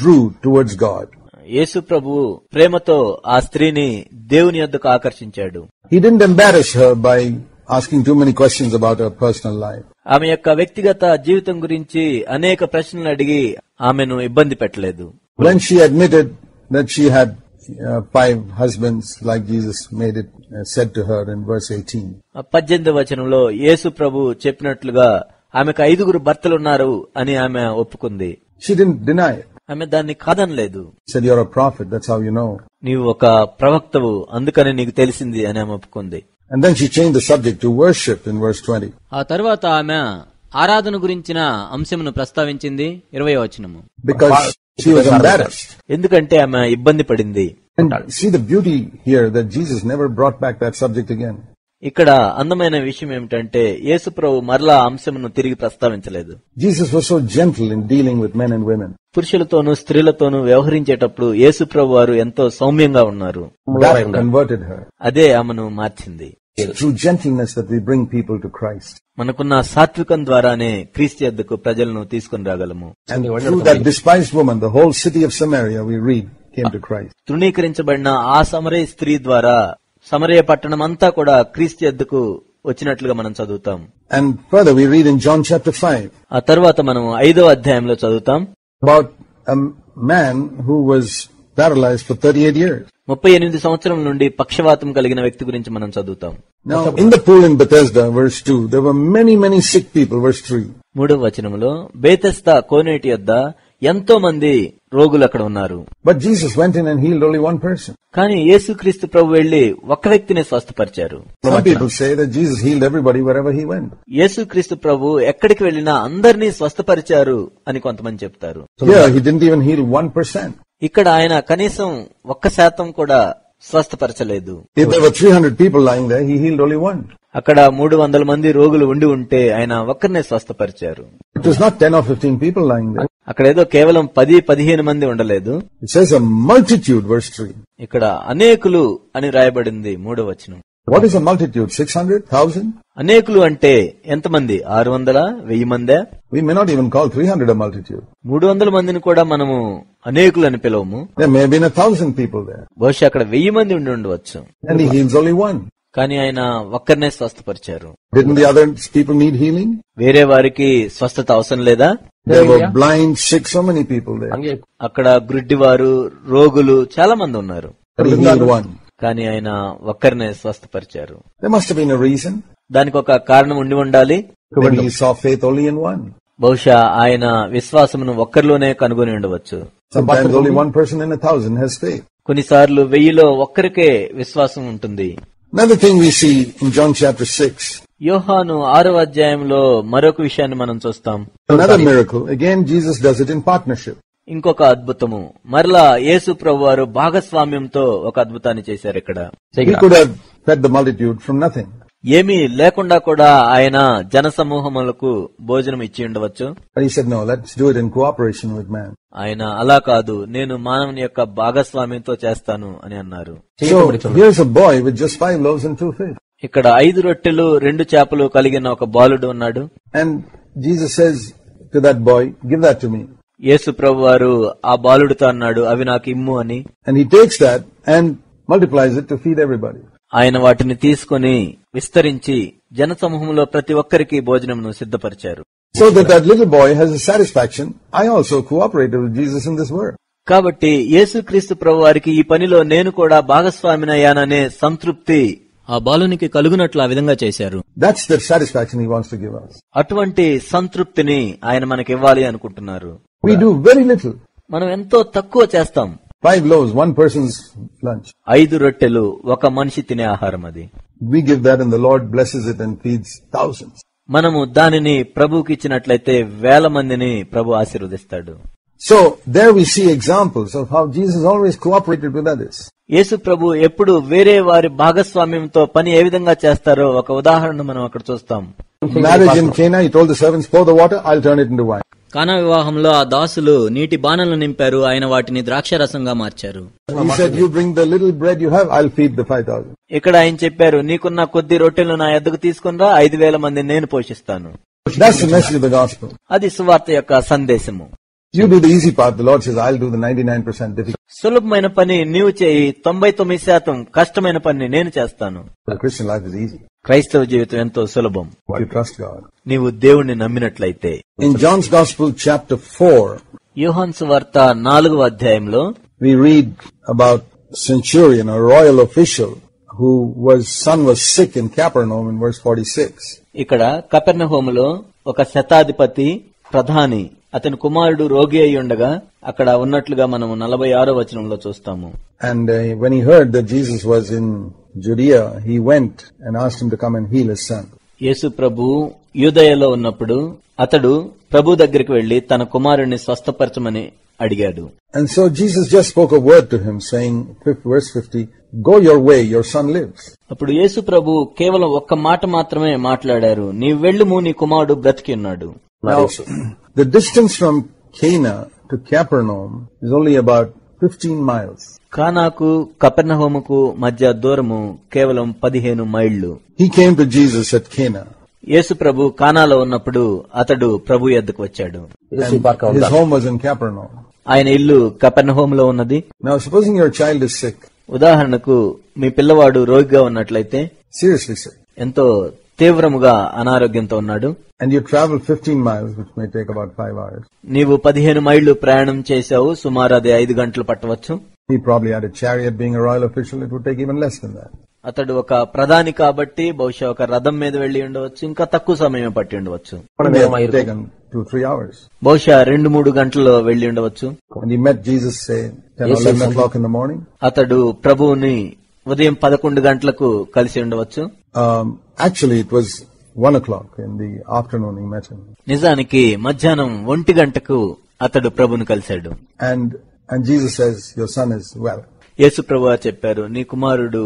drew towards God. యేసు ప్రభువు ప్రేమతో ఆ స్త్రీని దేవుని యొద్దకు ఆకర్షించాడు He didn't embarrass her by asking too many questions about her personal life. ఆమె యొక్క వ్యక్తిగత జీవితం గురించి అనేక ప్రశ్నలు అడిగి ఆమెను ఇబ్బంది పెట్టలేదు When she admitted that she had uh, five husbands, like Jesus made it uh, said to her in verse 18, ఆ పద్దెనిమిది వచనంలో యేసు ప్రభు చెప్పినట్లుగా ఆమెకు ఐదుగురు భర్తలున్నారు అని ఆమె ఒప్పుకుంది she didn't deny it. ఆమె దాన్ని కాదనలేదు said, "You're a prophet. That's how you know." నీవు ఒక ప్రవక్తవు అందుకని నీకు తెలిసింది అని ఆమె ఒప్పుకుంది And then she changed the subject to worship in verse 20. ఆ తరువాత ఆమె ఆరాధన గురించిన అంశమును ప్రస్తావించింది ఇరవై వచనము because ఎందుకంటే ఆమె ఇబ్బంది పడింది. ఇక్కడ అందమైన విషయం ఏమిటంటే యేసు ప్రభు మరలా అంశంను తిరిగి ప్రస్తావించలేదు. Jesus was so gentle in dealing with men and women పురుషులతోనూ స్త్రీలతోనూ వ్యవహరించేటప్పుడు యేసు ప్రభు వారు ఎంతో సౌమ్యంగా ఉన్నారు. అదే ఆమెను మార్చింది. Through gentleness that we bring people to Christ. మనకున్న సాత్వికం ద్వారానే క్రీస్తు యొద్దకు ప్రజలను తీసుకుని రాగలము And through that despised woman, the whole city of Samaria, we read, came to Christ. తృణీకరించబడిన ఆ సమరయ స్త్రీ ద్వారా సమరయ పట్టణం అంతా కూడా క్రీస్తు యొద్దకు వచ్చినట్లుగా మనం చదువుతాం And further, we read in John chapter 5 ఆ తర్వాత మనం ఐదో అధ్యాయంలో చదువుతాం about a man who was paralyzed for 38 years. ముప్పై ఎనిమిది సంవత్సరం నుండి పక్షవాతం కలిగిన వ్యక్తి గురించి మనం చదువుతాం Now, in the pool in Bethesda, verse 2, there were many, many sick people, verse 3. మూడవ వచనంలో బేతస్తా కోనేటి యొద్ద ఎంతో మంది రోగులు అక్కడ ఉన్నారు But Jesus went in and healed only one person. కానీ యేసుక్రీస్తు ప్రభు వెళ్ళి ఒక్క వ్యక్తిని స్వస్థపరిచారు Some people say that Jesus healed everybody wherever he went. యేసుక్రీస్తు ప్రభు ఎక్కడికి వెళ్ళినా అందరినీ స్వస్థపరిచారు అని కొంతమంది చెప్తారు Here, he didn't even heal 1%. ఇక్కడ ఆయన కనీసం ఒక్క శాతం కూడా స్వస్థపరచలేదు If there were 300 people lying there, he healed only one. అక్కడ మూడు వందల మంది రోగులు ఉండి ఉంటే ఆయన ఒక్కరినే స్వస్థపరిచారు It was not 10 or 15 people lying there. అక్కడ ఏదో కేవలం పది పదిహేను మంది ఉండలేదు It says a multitude, verse 3. ఇక్కడ అనేకులు అని రాయబడింది మూడో వచనం what is the six hundred thousand అనేకులు అంటే ఎంత మంది ఆరు వందల వెయ్యి మందే we may not even call three hundred multitude మూడు వందల మందిని కూడా మనము అనేకులు అని పిలవము. థౌసండ్ పీపుల్ బహుశా అక్కడ వెయ్యి మంది ఉండి ఉండవచ్చు. కానీ ఆయన ఒక్కరినే స్వస్థపరిచారు. వేరే వారికి స్వస్థత అవసరం లేదా? బ్లైండ్ అక్కడ గ్రిడ్డి వారు రోగులు చాలా మంది ఉన్నారు. కానీ ఆయన ఒక్కరినే స్వస్థపరిచారు. దానికి ఒక కారణం ఉండి ఉండాలి. బహుశా ఆయన విశ్వాసమును ఒక్కరిలోనే కనుగొని ఉండవచ్చు. కొన్నిసార్లు వెయ్యిలో ఒక్కరికే విశ్వాసం ఉంటుంది. యోహాను ఆరో అధ్యాయంలో మరొక విషయాన్ని మనం చూస్తాం. Jesus does it in partnership ఇంకొక అద్భుతము. మరలా యేసు ప్రభు వారు భాగస్వామ్యంతో ఒక అద్భుతాన్ని చేశారు ఇక్కడ. ఏమి లేకుండా కూడా ఆయన జన సమూహములకు భోజనం ఇచ్చి ఉండవచ్చు. ఆయన అలా కాదు నేను మానవుని యొక్క భాగస్వామ్యంతో చేస్తాను అని అన్నారు. ఇక్కడ ఐదు రొట్టెలు రెండు చేపలు కలిగిన ఒక బాలుడు ఉన్నాడు. And Jesus to that boy give that యేసు ప్రభు వారు ఆ బాలుడితో అన్నాడు అవి నాకు ఇమ్ము అని And he takes that and multiplies it to feed everybody. ఆయన వాటిని తీసుకొని విస్తరించి జన సమూహంలో ప్రతి ఒక్కరికి భోజనమును సిద్ధపరిచారు So that that little boy has a satisfaction. I also cooperated with Jesus in this work. కాబట్టి యేసుక్రీస్తు ప్రభు వారికి ఈ పనిలో నేను కూడా భాగస్వామినయ్యాననే సంతృప్తి ఆ బాలునికి కలుగునట్లు ఆ విధంగా చేశారు That's the satisfaction he wants to give us. అటువంటి సంతృప్తిని ఆయన మనకివ్వాలి అనుకుంటున్నారు We do very little. మనం ఎంతో తక్కువ చేస్తాం Five loaves, one person's lunch. ఐదు రొట్టెలు ఒక మనిషి తినే ఆహారం అది We give that and the Lord blesses it and feeds thousands. మనము దానిని ప్రభువుకి ఇచ్చినట్లయితే వేల మందిని ప్రభు ఆశీర్వదిస్తాడు So there we see examples of how Jesus always cooperated with others. యేసు ప్రభు ఎప్పుడు వేరే వారి భాగస్వామ్యంతో పని ఏ విధంగా చేస్తారో ఒక ఉదాహరణ మనం అక్కడ చూస్తాం Marriage in Cana, he told the servants, pour the water, I'll turn it into wine. కానా వివాహంలో ఆ దాసులు నీటి బాణలను నింపారు ఆయన వాటిని ద్రాక్షరసంగా మార్చారు He said, you bring the little bread you have, I'll feed the 5,000. ఇక్కడ ఆయన చెప్పారు నీకున్న కొద్ది రొట్టెలు నా ఎద్దకు తీసుకునిరా ఐదు వేల మందిని నేను పోషిస్తాను That's the message of the gospel. అది సువార్త యొక్క సందేశము You do the easy part, the Lord says, I'll do the 99% difficult. సులభమైన పని నీవు చేయి తొంభై తొమ్మిది శాతం కష్టమైన పని నేను చేస్తాను The Christian life is easy. క్రైస్తవ జీవితం ఎంతో సులభం If you trust God. నీవు దేవుణ్ణి నమ్మినట్లయితే In John's Gospel, chapter 4, యోహాన్ సువార్త నాలుగవ అధ్యాయంలో we read about centurion, a royal official, who was son was sick in Capernaum in verse 46. ఇక్కడ కపెర్నహోములో ఒక శతాధిపతి ప్రధాని అతని కుమారుడు రోగి అయి ఉండగా అక్కడ ఉన్నట్లుగా మనము నలభై ఆరో వచనంలో చూస్తాము And uh, when he heard that Jesus was in Judea, he went and asked him to come and heal his son. Yesu ప్రభు యూదయలో ఉన్నప్పుడు అతడు ప్రభు దగ్గరికి వెళ్లి తన కుమారుణ్ణి స్వస్థపరచమని అడిగాడు And so Jesus just spoke a word to him, saying, fifth, verse 50, Go your way, your son lives. అప్పుడు యేసు ప్రభు కేవలం ఒక్క మాట మాత్రమే మాట్లాడారు నీ వెళ్ళుము నీ కుమారుడు బ్రతికి ఉన్నాడు Now, the distance from Cana to Capernaum is only about 15 miles. కానాకు కపెర్నహోముకు మధ్య దూరము కేవలం పదిహేను మైళ్ళు He came to Jesus at Cana. యేసు ప్రభు కానాలో ఉన్నప్పుడు అతడు ప్రభు ఎద్దకు వచ్చాడు. And his home was in Capernaum. ఆయన ఇల్లు కపెర్నహోములో ఉన్నది. Now, supposing your child is sick, ఉదాహరణకు మీ పిల్లవాడు రోగిగా ఉన్నట్లయితే seriously sick, ఎంతో తీవ్రముగా అనారోగ్యంతో ఉన్నాడు. And you travel 15 miles, which may take about five hours, నీవు పదిహేను మైళ్ళు ప్రయాణం చేశావు సుమారు అది ఐదు గంటలు పట్టవచ్చు. he probably had a chariot being a royal official, it would take even less than that. అతడు ఒక ప్రధాని కాబట్టి బహుశా ఒక రథం మీద వెళ్లి ఉండవచ్చు ఇంకా తక్కువ సమయం పట్టి ఉండవచ్చు It may have taken two, three hours. బహుశా రెండు మూడు గంటల్లో వెళ్లి ఉండవచ్చు And he met Jesus, say, 10 or 11 o'clock in the morning. అతడు ప్రభువుని ఉదయం పదకొండు గంటలకు కలిసి ఉండవచ్చు Um, actually, it was 1 o'clock in the afternoon he met him. నిజానికి మధ్యాహ్నం ఒంటి గంటకు అతడు ప్రభుని కలిశాడు And, and Jesus says, your son is well. Yesu ప్రభు చెప్పారు నీ కుమారుడు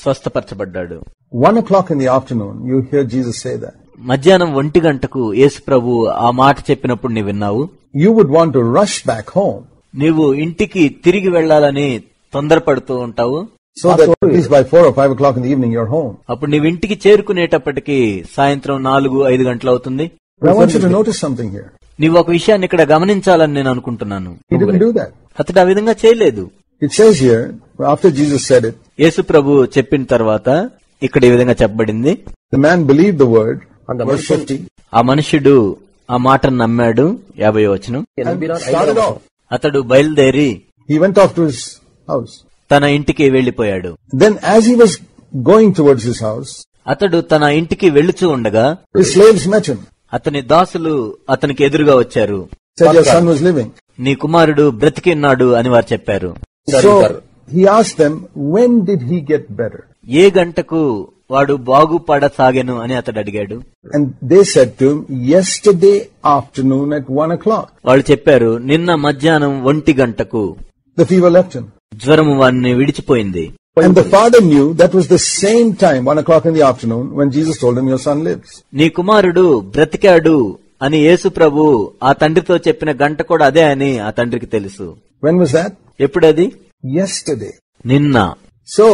స్వస్థపరచబడ్డాడు 1 o'clock in the afternoon, you hear Jesus say that. మధ్యాహ్నం ఒంటి గంటకు యేసు ప్రభు ఆ మాట చెప్పినప్పుడు నీ విన్నావు You would want to rush back home నీవు ఇంటికి తిరిగి వెళ్లాలని తొందరపడుతూ ఉంటావు so that at least by 4 or 5 o'clock in the evening you're home. అప్పుడు నీవు ఇంటికి చేరుకునేటప్పటికి సాయంత్రం నాలుగు ఐదు గంటలు అవుతుంది But I want you to notice something here. నీవు ఒక విషయాన్ని ఇక్కడ గమనించాలని నేను అనుకుంటున్నాను. అతడు ఆ విధంగా చేయలేదు. యేసు ప్రభు చెప్పిన తర్వాత ఇక్కడ ఈ విధంగా చెప్పబడింది. ఆ మనుషుడు ఆ మాటను నమ్మాడు యాభై వచనం. అతడు బయలుదేరి తన ఇంటికి వెళ్ళిపోయాడు then as he was going towards his house అతడు తన ఇంటికి వెళ్ళుచూ ఉండగా అతని దాసులు అతనికి ఎదురుగా వచ్చారు. నీ కుమారుడు బ్రతికిన్నాడు అని వారు చెప్పారు. ఏ గంటకు వాడు బాగుపడసాగాను అని అతడు అడిగాడు. ఆఫ్టర్నూన్ అట్ వన్ ఓ వాళ్ళు చెప్పారు నిన్న మధ్యాహ్నం ఒంటి గంటకు జ్వరం వాడిని విడిచిపోయింది. And the father knew that was the same time, one o'clock in the afternoon, when Jesus told him, your son lives. నీ కుమారుడు బ్రతికాడు అని యేసు ప్రభు ఆ తండ్రితో చెప్పిన గంట కూడా అదే అని ఆ తండ్రికి తెలుసు When was that? ఎప్పుడది Yesterday. నిన్న So,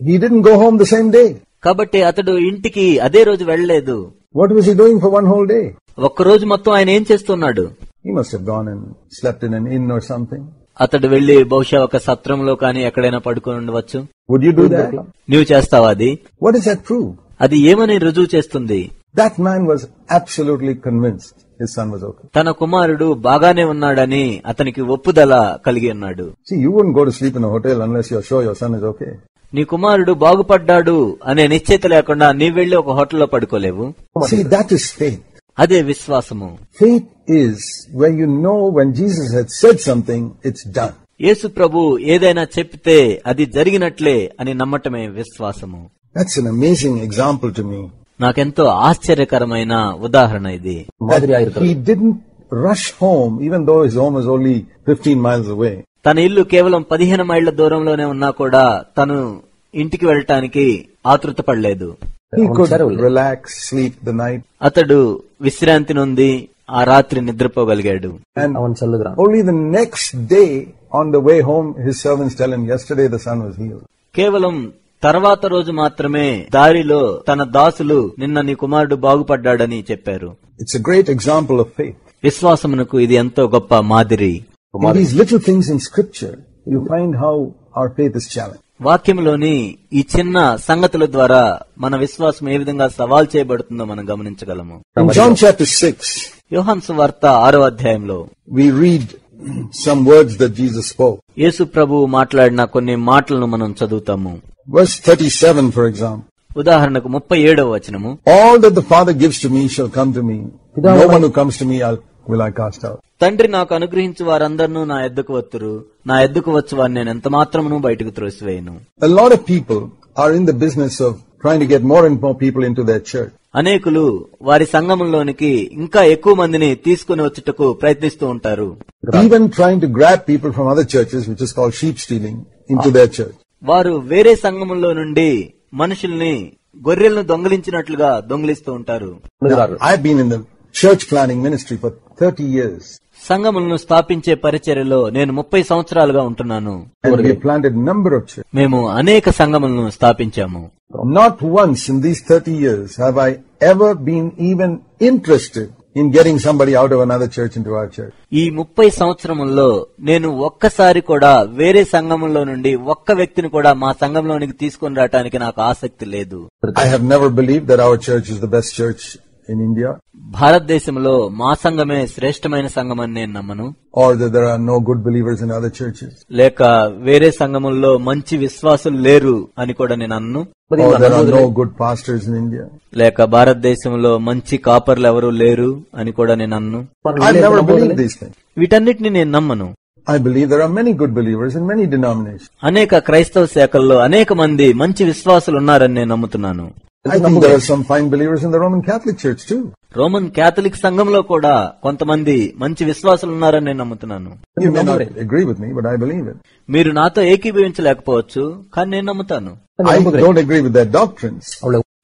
he didn't go home the same day. కాబట్టి అతడు ఇంటికి అదే రోజు వెళ్ళలేదు What was he doing for one whole day? ఒక్క రోజు మొత్తం ఆయన ఏం చేస్తున్నాడు He must have gone and slept in an inn or something. అతడు వెళ్లి బహుశా ఒక సత్రంలో కానీ ఎక్కడైనా పడుకొని ఉండవచ్చు Would you do that? నీవు చేస్తావా అది What does that prove? అది ఏమని రుజువు చేస్తుంది That man was absolutely convinced his son was okay. తన కుమారుడు బాగానే ఉన్నాడని అతనికి ఒప్పుదల కలిగి ఉన్నాడు See, you wouldn't go to sleep in a hotel unless you're sure your son is okay. నీ కుమారుడు బాగుపడ్డాడు అనే నిశ్చయిత లేకుండా నీ వెళ్ళి ఒక హోటల్లో పడుకోలేవు See, that is faith. అదే విశ్వాసము Faith is where you know when Jesus had said something, it's done. యేసు ప్రభు ఏదైనా చెప్తే అది జరిగినట్లే అని నమ్మటమే విశ్వాసము That's an amazing example to me. నాకెంతో ఆశ్చర్యకరమైన ఉదాహరణ ఇది That he didn't rush home even though his home was only 15 miles away. తన ఇల్లు కేవలం పదిహేను మైళ్ల దూరంలోనే ఉన్నా కూడా తను ఇంటికి వెళ్ళటానికి ఆతృత పడలేదు He could relax, sleep the night. అతడు విశ్రాంతి నొంది ఆ రాత్రి నిద్రపోగలిగాడు And only the next day on the way home, his servants tell him, yesterday the son was healed. కేవలం తర్వాత రోజు మాత్రమే దారిలో తన దాసులు నిన్న నీ కుమారుడు బాగుపడ్డాడని చెప్పారు It's a great example of faith. విశ్వాసమునకు ఇది ఎంతో గొప్ప మాదిరి In these little things in scripture, you find how our faith is challenged. వాక్యంలోని ఈ చిన్న సంగతుల ద్వారా మన విశ్వాసం ఏ విధంగా సవాల్ చేయబడుతుందో మనం గమనించగలము In John chapter 6, యోహాన్సు వార్త ఆరో అధ్యాయంలో we read some words that Jesus spoke. యేసు ప్రభు మాట్లాడిన కొన్ని మాటలను మనం చదువుతాము Verse 37, for example. ఉదాహరణకు ముప్పై ఏడవ వచనము All that the Father gives to me shall come to me. No one who comes to me I'll, will I cast out. తండ్రి నాకు అనుగ్రహించి వారందరినూ నా ఎద్దుకు వత్తురు నా ఎద్దుకు వచ్చి వారిని నేను ఎంత మాత్రమును బయటకు త్రోసివేయను A lot of people are in the business of trying to get more and more people into their church. అనేకులు వారి సంగమంలోనికి ఇంకా ఎక్కువ మందిని తీసుకుని వచ్చుటకు ప్రయత్నిస్తూ ఉంటారు. వారు వేరే సంగమంలో నుండి మనుషుల్ని గొర్రెలను దొంగలించినట్లుగా దొంగిలిస్తూ ఉంటారు. సంగములను స్థాపించే పరిచర్యలో నేను ముప్పై సంవత్సరాలుగా ఉంటున్నాను. మేము అనేక సంగములను స్థాపించాము. Not once in these thirty years I ever been even interested in getting somebody out of another church into our church. ఈ ముప్పై సంవత్సరముల్లో నేను ఒక్కసారి కూడా వేరే సంఘములో నుండి ఒక్క వ్యక్తిని కూడా మా సంఘంలోనికి తీసుకుని రావటానికి నాకు ఆసక్తి లేదు I have never believed that our church is the best church in India భారతదేశంలో మా సంఘమే శ్రేష్టమైన సంఘం అని నేను నమ్మను or that there are no good believers in other churches లేక వేరే సంఘముల్లో మంచి విశ్వాసులు లేరు అని కూడా నేను అన్ను or there are no good pastors in India. లేక భారతదేశంలో మంచి కాపర్లు ఎవరూ లేరు అని కూడా నేను అన్ను I've never believed these things. వీటన్నిటిని నేను నమ్మను I believe there are many good believers in many denominations. అనేక క్రైస్తవ శాఖల్లో అనేక మంది మంచి విశ్వాసులు ఉన్నారని నేను నమ్ముతున్నాను I think there are some fine believers in the Roman Catholic Church too. Roman Catholic సంఘంలో కూడా కొంతమంది మంచి విశ్వాసులు ఉన్నారని నేను నమ్ముతున్నాను You may not agree with me, but I believe it. మీరు నాతో ఏకీభవించలేకపోవచ్చు కానీ నేను నమ్ముతాను I don't agree with their doctrines.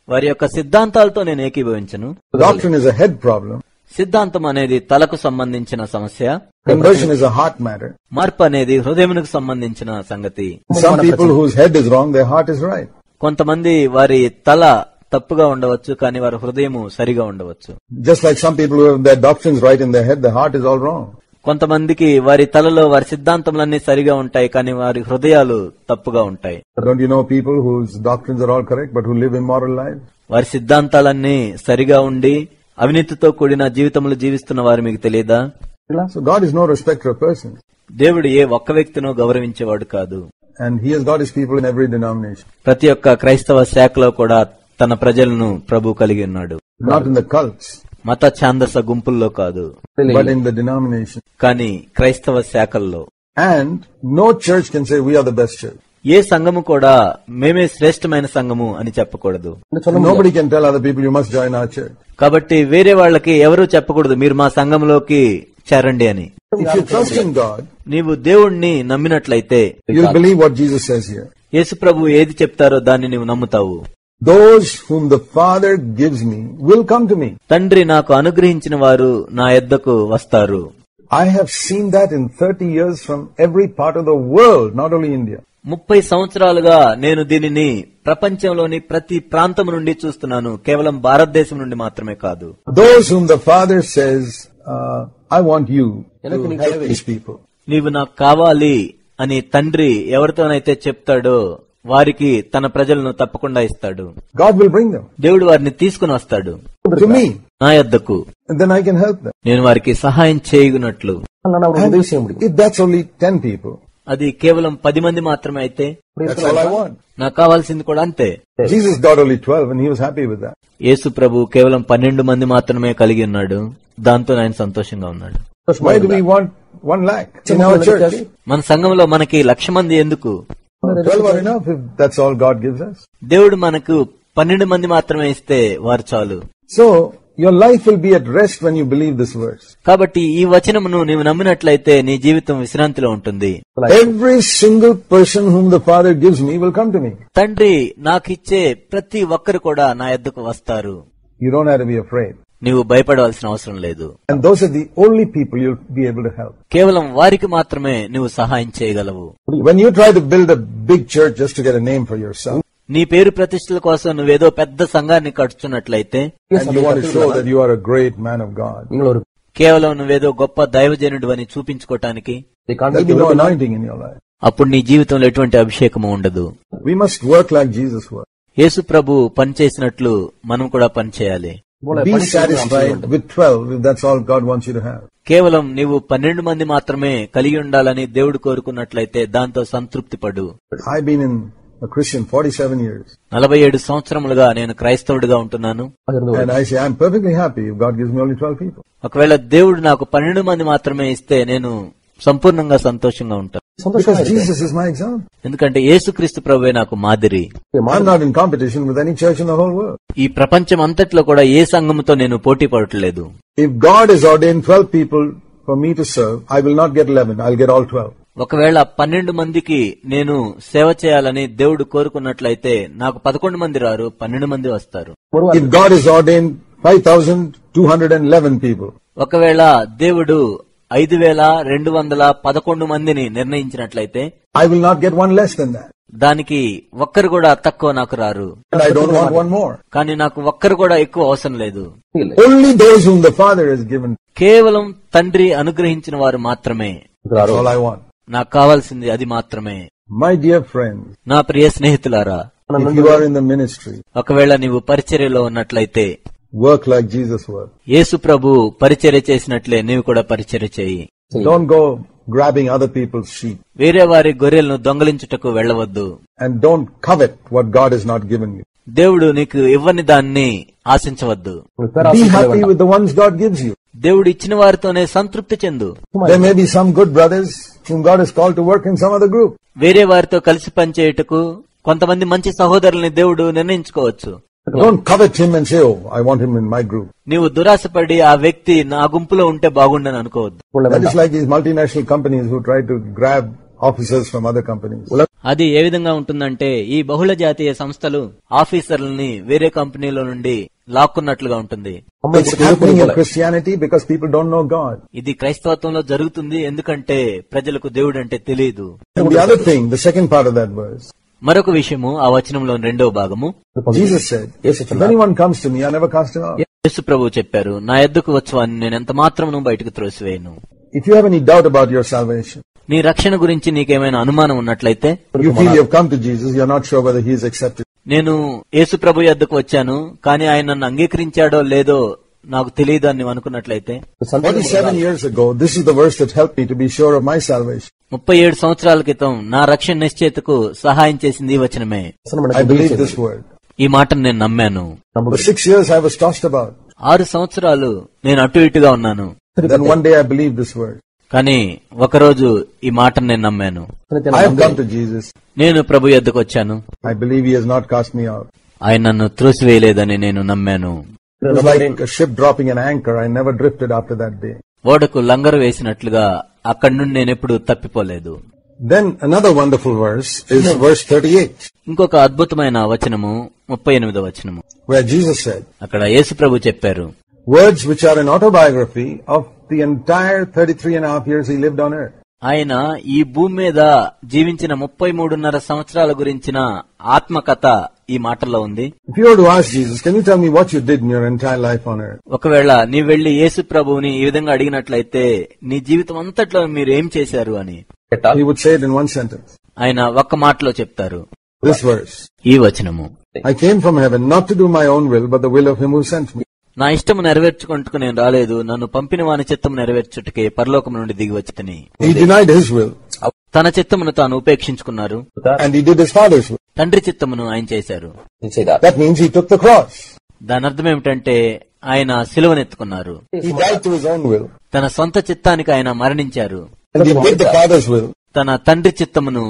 వారి యొక్క సిద్ధాంతాలతో నేను ఏకీభవించను Doctrine is a head problem. సిద్ధాంతం అనేది తలకు సంబంధించిన సమస్య Conversion is a heart matter. మార్పు అనేది హృదయమునకు సంబంధించిన సంగతి Some people whose head is wrong, their heart is right. కొంతమంది వారి తల తప్పుగా ఉండవచ్చు కానీ వారి హృదయం సరిగా ఉండవచ్చు. Just like some people right in the head the heart is all wrong కొంతమందికి వారి తలలో వారి సిద్ధాంతములన్నీ సరిగా ఉంటాయి కానీ వారి హృదయాలు తప్పుగా ఉంటాయి. వారి సిద్ధాంతాలన్నీ సరిగా ఉండి అవినీతితో కూడిన జీవితములు జీవిస్తున్న వారు మీకు తెలియదా? దేవుడు ఏ ఒక్క వ్యక్తినో గౌరవించేవాడు కాదు. And he's got his people in every denomination ప్రతి ఒక్క క్రైస్తవ శాఖలో కూడా తన ప్రజలను ప్రభు కలిగి ఉన్నాడు. నాట్ ఇన్ ద కల్ట్స్ మత ఛాందస గుంపుల్లో కాదు. బట్ ఇన్ ద డినామినేషన్ కానీ క్రైస్తవ శాఖల్లో. And no church can say we're the best church ఏ సంఘము కూడా మేమే శ్రేష్టమైన సంఘము అని చెప్పకూడదు. కాబట్టి వేరే వాళ్ళకి ఎవరు చెప్పకూడదు మీరు మా సంఘంలోకి చేరండి అని. If you trust in God, నీవు దేవుణ్ణి నమ్మినట్లయితే you'll believe what Jesus says here. యేసు ప్రభు ఏది చెప్తారో దాన్ని నీవు నమ్ముతావు Those whom the Father gives me will come to me. తండ్రి నాకు అనుగ్రహించిన వారు నా ఎద్దకు వస్తారు I have seen that in 30 years from every part of the world, not only India. ముప్పై సంవత్సరాలుగా నేను దీనిని ప్రపంచంలోని ప్రతి ప్రాంతం నుండి చూస్తున్నాను కేవలం భారతదేశం నుండి మాత్రమే కాదు Those whom the Father says, I want you people నీవు నాకు కావాలి అని తండ్రి ఎవరితోనైతే చెప్తాడో వారికి తన ప్రజలను తప్పకుండా ఇస్తాడు. దేవుడు వారిని తీసుకుని వస్తాడు. నా యొద్దకు. నేను వారికి సహాయం చేయగునట్లు. అది కేవలం పది మంది మాత్రమే అయితే నాకు కావాల్సింది కూడా అంతే. జీసస్ యేసు ప్రభు కేవలం పన్నెండు మంది మాత్రమే కలిగి ఉన్నాడు. దాంతో ఆయన సంతోషంగా ఉన్నాడు Why do we want 1 lakh in our church? మన సంఘంలో మనకి లక్ష మంది ఎందుకు 12 are enough if that's all God gives us. దేవుడు మనకు పన్నెండు మంది మాత్రమే ఇస్తే వారు చాలు So, your life will be at rest when you believe this verse. కాబట్టి ఈ వచనమును నీవు నమ్మినట్లయితే నీ జీవితం విశ్రాంతిలో ఉంటుంది Every single person whom the Father gives me will come to me. తండ్రి నాకిచ్చే ప్రతి ఒక్కరు కూడా నా ఎద్దుకు వస్తారు You don't have to be afraid. నీవు భయపడవలసిన అవసరం లేదు. కేవలం వారికి మాత్రమే నువ్వు సహాయం చేయగలవు. Big church just name for yourself నీ పేరు ప్రతిష్టల కోసం నువ్వేదో పెద్ద సంఘాన్ని కడుచున్నట్లయితే కేవలం నువ్వేదో గొప్ప దైవజనుడు అని చూపించుకోవటానికి అప్పుడు నీ జీవితంలో ఎటువంటి అభిషేకము ఉండదు. యేసు ప్రభు పనిచేసినట్లు మనం కూడా పనిచేయాలి. కేవలం నీవు పన్నెండు మంది మాత్రమే కలిగి ఉండాలని దేవుడు కోరుకున్నట్లయితే దాంతో సంతృప్తి పడు. I been in Christian forty seven years నలభై ఏడు సంవత్సరములుగా నేను క్రైస్తవుడిగా ఉంటున్నాను. ఒకవేళ దేవుడు నాకు పన్నెండు మంది మాత్రమే ఇస్తే నేను సంపూర్ణంగా సంతోషంగా ఉంటాను. ఎందుకంటే యేసుక్రీస్తు ప్రభువే నాకు మాదిరి. ఈ ప్రపంచం అంతట్లో కూడా ఏ సంఘముతో నేను పోటీ పడట్లేదు. If God is ordain twelve people for me to serve I will not get eleven I get all twelve ఒకవేళ పన్నెండు మందికి నేను సేవ చేయాలని దేవుడు కోరుకున్నట్లయితే నాకు పదకొండు మంది రారు పన్నెండు మంది వస్తారు. If God is ordain five thousand two hundred and eleven people ఒకవేళ దేవుడు ఐదు వేల రెండు వందల పదకొండు మందిని నిర్ణయించినట్లయితే I will not get one less దానికి ఒక్కరు కూడా తక్కువ నాకు రారు. కానీ నాకు ఒక్కరు కూడా ఎక్కువ అవసరం లేదు. కేవలం తండ్రి అనుగ్రహించిన వారు మాత్రమే. నాకు కావాల్సింది అది మాత్రమే. మై డియర్ ఫ్రెండ్ నా ప్రియ స్నేహితులారా మినిస్ట్రీ ఒకవేళ నీవు పరిచర్యలో ఉన్నట్లయితే work like Jesus work Yesu ప్రభు పరిచర్య చేసినట్లే నీవు కూడా పరిచర్య చేయి don't go grabbing other people's sheep వేరే వారి గొర్రెలను దొంగలించుటకు వెళ్ళవద్దు and don't covet what God is not giving you దేవుడు నీకు ఇవ్వని దాన్ని ఆశించవద్దు దేవుడు ఇచ్చిన వారితోనే సంతృప్తి చెందు maybe some good brothers God is call to work in some other group వేరే వారితో కలిసి పనిచేయటకు కొంతమంది మంచి సహోదరుల్ని దేవుడు నిర్ణయించుకోవచ్చు don't covet him and say I want him in my group నీవు దురాశపడి ఆ వ్యక్తి నా గుంపులో ఉంటే బాగుండని అనుకోవద్దు. Like is multinational companies who try to grab officers from other companies అది ఏ విధంగా ఉంటుందంటే ఈ బహుళ జాతీయ సంస్థలు ఆఫీసర్లని వేరే కంపెనీల నుండి లాక్కున్నట్లుగా ఉంటుంది. Christianity because people don't know ఇది క్రైస్తవత్వంలో జరుగుతుంది ఎందుకంటే ప్రజలకు దేవుడు అంటే తెలియదు మరొక విషయము ఆ వచనంలో రెండో భాగము. యేసు ప్రభు చెప్పారు నా ఎద్దుకు వచ్చు అని నేను ఎంత మాత్రం బయటకు త్రోసివేయను? If you have any doubt about your salvation నీ రక్షణ గురించి నీకేమైనా అనుమానం ఉన్నట్లయితే నేను యేసు ప్రభు ఎద్దుకు వచ్చాను కానీ ఆయన నన్ను అంగీకరించాడో లేదో నాకు తెలియదు అని అనుకున్నట్లయితే. ముప్పై ఏడు సంవత్సరాల క్రితం నా రక్షణ నిశ్చేతకు సహాయం చేసింది ఈ వచనమే. ఈ మాటను నేను నమ్మాను. సిక్స్ ఇయర్స్ ఆరు సంవత్సరాలు నేను అటు ఇటుగా ఉన్నాను. One day I believe this కానీ ఒకరోజు ఈ మాటను నేను నమ్మాను. నేను ప్రభు ఎద్దుకు వచ్చాను. I believe not cast me ఆయన నన్ను త్రోసివేయలేదని నేను నమ్మాను. It was like a ship dropping an anchor. I never drifted after that day. ఓడకు లంగరు వేసినట్లుగా అక్కడి నుండి నేను ఎప్పుడు తప్పిపోలేదు Then another wonderful verse is verse 38, ఇంకొక అద్భుతమైన వచనము ముప్పై ఎనిమిదో వచనము where Jesus said, అక్కడ యేసు ప్రభు చెప్పారు words which are an autobiography of the entire 33 and a half years he lived on earth. ఆయన ఈ భూమి మీద జీవించిన ముప్పై మూడున్నర సంవత్సరాల గురించిన ఆత్మకథ ఈ మాటల్లో ఉంది. ఒకవేళ నీ వెళ్ళి యేసు ప్రభుని ఈ విధంగా అడిగినట్లయితే నీ జీవితం అంతట్లో మీరు ఏం చేశారు అని ఆయన ఒక్క మాటలో చెప్తారు. ఈ వచనము. I came from heaven not to do my own will but the will of him who sent me నా ఇష్టము నెరవేర్చుకుంటూ నేను రాలేదు. నన్ను పంపిన వాని చిత్తము నెరవేర్చుటకే పరలోకం నుండి దిగి వచ్చితిని He denied his will. తన చిత్తమును తాను ఉపేక్షించుకున్నారు. And he did his father's will. తండ్రి చిత్తమును ఆయన చేశారు. Didn't say that. That means he took the cross. దాని అర్థం ఏమిటంటే ఆయన సిలువనెత్తుకున్నారు He died to his own will. తన సొంత చిత్తానికి ఆయన మరణించారు. And he did the father's will. తన తండ్రి చిత్తమును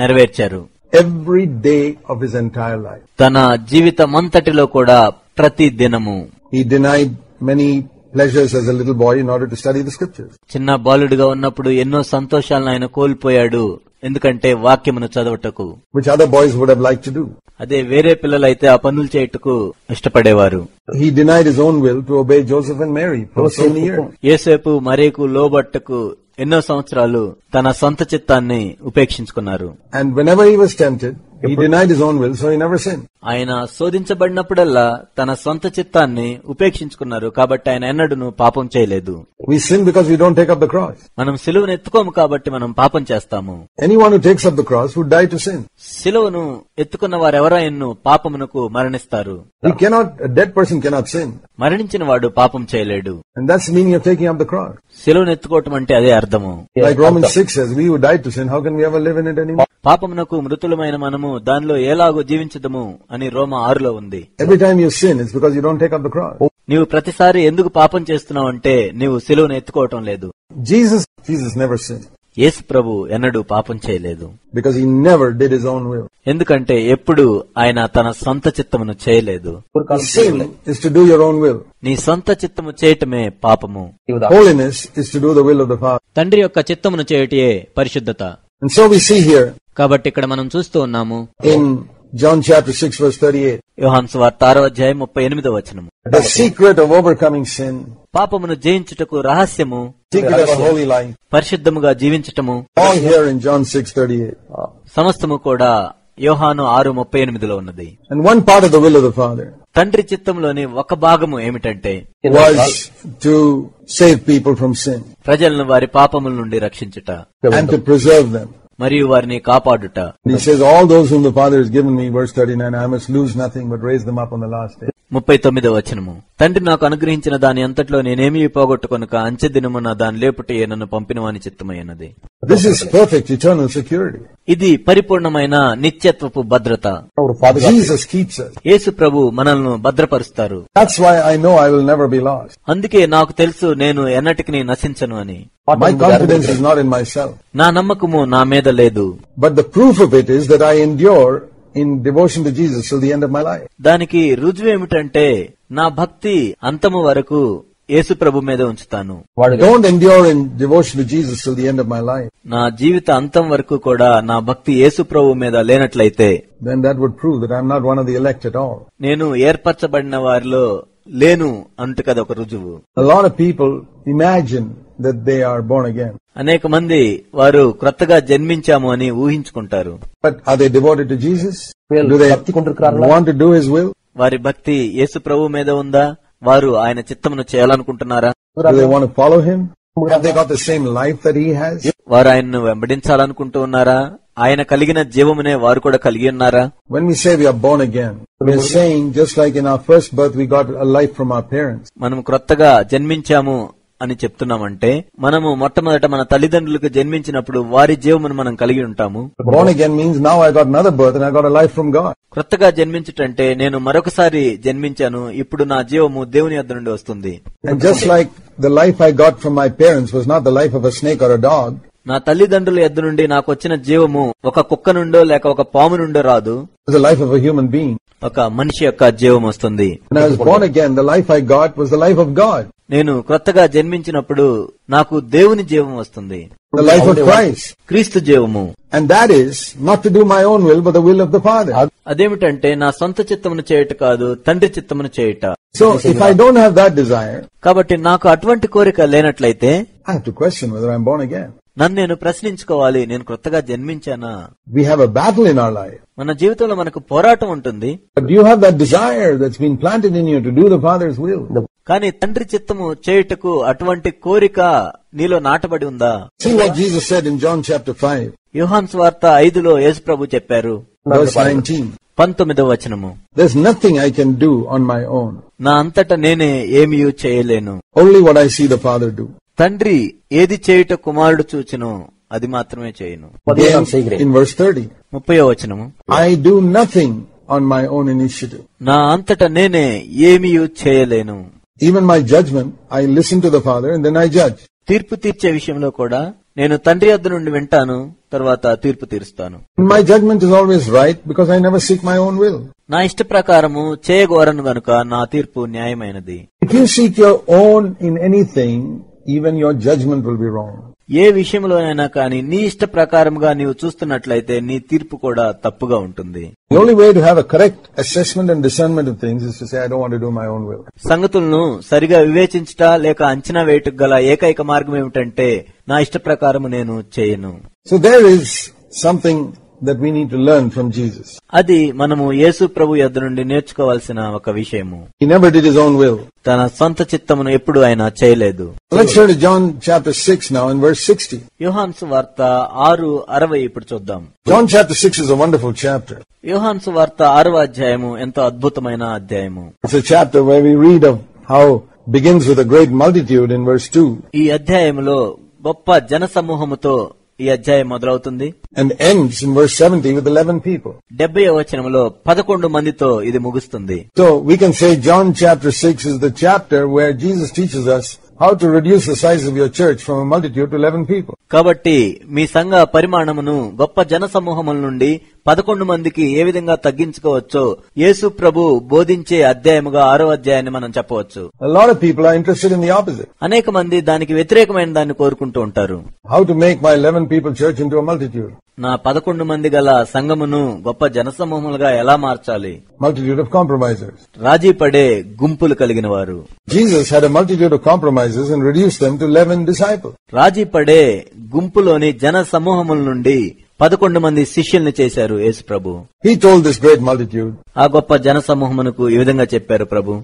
నెరవేర్చారు. Every day of his entire life. తన జీవితమంతటిలో కూడా ప్రతి దినము. He denied many pleasures as a little boy in order to study the scriptures. చిన్న బాలుడిగా ఉన్నప్పుడు ఎన్నో సంతోషాలను ఆయన కోల్పోయాడు ఎందుకంటే వాక్యమును చదవటకు which other boys would have liked to do. అదే వేరే పిల్లలైతే ఆ పనులు చేయుటకు ఇష్టపడేవారు He denied his own will to obey Joseph and Mary for so many years. ఏసేపు మరేకు లోబట్టకు ఎన్నో సంవత్సరాలు తన సొంత చిత్తాన్ని ఉపేక్షించుకున్నారు And whenever he was tempted, he denied his own will, so he never sinned. ఆయన శోధించబడినప్పుడల్లా తన సొంత చిత్తాన్ని ఉపేక్షించుకున్నారు. కాబట్టి ఆయన ఎన్నడూ పాపం చేయలేదు. మనం సిలువను ఎత్తుకోము కాబట్టి మనం పాపం చేస్తాము. సిలువను ఎత్తుకున్న వారెవరూ పాపమునకు మరణిస్తారు. మరణించిన వాడు పాపం చేయలేడు. సిలువను ఎత్తుకోవటం అంటే అదే అర్థము. పాపమునకు మృతులమైన మనము దానిలో ఎలాగో జీవించదము అని రోమ ఆరులో ఉంది. నీవు ప్రతిసారి ఎందుకు పాపం చేస్తున్నావు అంటే నీవు సెలవును ఎత్తుకోవటం లేదు. Jesus Jesus never sin Yesu ప్రభు ఎన్నడూ పాపం చేయలేదు. Because he never did his own will ఎందుకంటే ఎప్పుడు ఆయన తన సొంత చిత్తమును చేయలేదు. నీ సొంత చిత్తము చేయటమే పాపము. తండ్రి యొక్క చిత్తమును చేయటయే పరిశుద్ధత. కాబట్టి ఇక్కడ మనం చూస్తూ ఉన్నాము. John chapter 6 verse 38, యోహాన్ స్వార్త ఆరో అధ్యాయం ముప్పై ఎనిమిదో వచనము the secret of overcoming sin, పాపమును జయించుటకు రహస్యము secret of a holy life, పరిశుద్ధముగా జీవించటము all here in John 6:38. సమస్తము కూడా యోహాను ఆరు ముప్పై ఎనిమిదిలో ఉన్నది And one part of the will of the Father తండ్రి చిత్తంలోని ఒక భాగము ఏమిటంటే was to save people from sin ప్రజలను వారి పాపముల నుండి రక్షించుట and to preserve them. మరియు వారిని కాపాడుట. ముప్పై తొమ్మిదో వచనము. తండ్రి నాకు అనుగ్రహించిన దాని అంతట్లో నేనేమి పోగొట్టుకొనుక అంచె దినమున దాని లేపుటే నన్ను పంపిన వాని చిత్తమైనది this is perfect eternal security ఇది పరిపూర్ణమైన నిత్యత్వపు భద్రత. యేసు ప్రభు మనల్ని భద్రపరుస్తారు. అందుకే నాకు తెలుసు నేను ఎన్నటికీ నశించను అని. నా నమ్మకము నా మీద లేదు. But the proof of it is that I in devotion to Jesus of my life దానికి రుజువు ఏమిటంటే నా భక్తి అంతము వరకు యేసు ప్రభు మీద ఉంచుతాను. డివోషన్ నా జీవిత అంతం వరకు కూడా నా భక్తి యేసు ప్రభు మీద లేనట్లయితే వన్ నేను ఏర్పరచబడిన వారిలో లేను అంటు కదా ఒక రుజువు. People imagine that they are born again అనేక మంది వారు క్రొత్తగా జన్మించాము అని ఊహించుకుంటారు. But are they devoted to వారి భక్తి యేసు ప్రభు మీద ఉందా? వారు ఆయన చిత్తమును చేయాలనుకుంటున్నారా? వారు ఆయన వెంబడించాలనుకుంటూ ఉన్నారా? ఆయన కలిగిన జీవమునే వారు కూడా కలిగి ఉన్నారా? When we say win again just like in first birth we got life from our parents మనం క్రొత్తగా జన్మించాము అని చెప్తున్నామంటే మనము మొట్టమొదట మన తల్లిదండ్రులకు జన్మించినప్పుడు వారి జీవమును మనం కలిగి ఉంటాము. క్రొత్తగా జన్మించటంటే నేను మరొకసారి జన్మించాను ఇప్పుడు నా జీవము దేవుని యొద్ నుండి వస్తుంది. నా తల్లిదండ్రుల ఎద్దు నుండి నాకు వచ్చిన జీవము ఒక కుక్క నుండో లేక ఒక పాము నుండో రాదు. లైఫ్ ఆఫ్ హ్యూమన్ బీయింగ్ ఒక మనిషి యొక్క జీవం వస్తుంది. నేను క్రొత్తగా జన్మించినప్పుడు నాకు దేవుని జీవం వస్తుంది. క్రీస్తు జీవము. And that is not the my own వెల్బర్ అదేమిటంటే నా సొంత చిత్తమును చేయట కాదు తండ్రి చిత్తమును చేయట. So if I don't have that desire కాబట్టి నాకు అటువంటి కోరిక లేనట్లయితే నన్ను నేను ప్రశ్నించుకోవాలి నేను క్రొత్తగా జన్మించానా? We have a battle in our life మన జీవితంలో మనకు పోరాటం ఉంటుంది. కానీ తండ్రి చిత్తము చేయుటకు అటువంటి కోరిక నీలో నాటబడి ఉందా? యుహాన్ స్వార్త ఐదులో యేసు ప్రభు చెప్పారు పంతొమ్మిదవ వచనము. Nothing I can do on my own నా అంతట నేనే ఏమీ చేయలేను. Only what I see the do తండ్రి ఏది చేయుట కుమారుడు చూచను అది మాత్రమే చేయను. ముప్పై వచనము. I do nothing on my own initiative నా అంతట నేనే ఏమీ చేయలేను. Even my judgment, I listen to the Father and then I judge. తీర్పు తీర్చే విషయంలో కూడా నేను తండ్రి వద్ద నుండి వింటాను తర్వాత తీర్పు తీరుస్తాను My judgment is always right because I never seek my own will. నా ఇష్ట ప్రకారము చేయగోరను గనుక నా తీర్పు న్యాయమైనది If you seek your own in anything, even your judgment will be wrong. ఏ విషయంలోనైనా కానీ నీ ఇష్ట ప్రకారంగా నీవు చూస్తున్నట్లయితే నీ తీర్పు కూడా తప్పుగా ఉంటుంది. సంగతులను సరిగా వివేచించట లేక అంచనా వేయటం గల ఏకైక మార్గం ఏమిటంటే నా ఇష్ట ప్రకారం నేను చేయను. So there is something that we need to learn from Jesus. అది మనము యేసు ప్రభు యొద్ద నుండి నేర్చుకోవాల్సిన ఒక విషయము He never did his own will. తన సొంత చిత్తమును ఎప్పుడు ఆయన చేయలేదు Let's turn to John chapter 6 now in verse 60. యోహాన్సు వార్త ఆరు అరవై ఇప్పుడు చూద్దాం John chapter 6 is a wonderful chapter. యోహాన్సు వార్త ఆరవ అధ్యాయము ఎంతో అద్భుతమైన అధ్యాయము It's a chapter where we read of how begins with a great multitude in verse 2 ఈ అధ్యాయములో గొప్ప జన సమూహముతో ఈ అధ్యాయం మొదలవుతుంది and ends in verse 70 with 11 people. డెబ్బై వచనములో పదకొండు మందితో ఇది ముగుస్తుంది So we can say John chapter 6 is the chapter where Jesus teaches us how to reduce the size of your church from a multitude to 11 people. కాబట్టి మీ సంఘ పరిమాణమును గొప్ప జన సమూహముల నుండి పదకొండు మందికి ఏ విధంగా తగ్గించుకోవచ్చో యేసు ప్రభు బోధించే అధ్యాయముగా ఆరో అధ్యాయాన్ని మనం చెప్పవచ్చు. అనేక మంది దానికి వ్యతిరేకమైన దాన్ని కోరుకుంటూ ఉంటారు. How to make my eleven people church నా పదకొండు మంది గల సంఘమును గొప్ప జనసమూహములుగా ఎలా మార్చాలి? మల్టిట్యూడ్ ఆఫ్ కాంప్రమైజర్స్ రాజీ పడే గుంపులు కలిగిన వారు Jesus had multitude of compromisers రాజీ పడే గుంపులోని జన సమూహముల నుండి పదకొండు మంది శిష్యుల్ని చేశారు యేసు ప్రభు. హీ టోల్ దిస్ గ్రేట్ ఆ గొప్ప జన సమూహమునకు ఈ విధంగా చెప్పారు ప్రభు.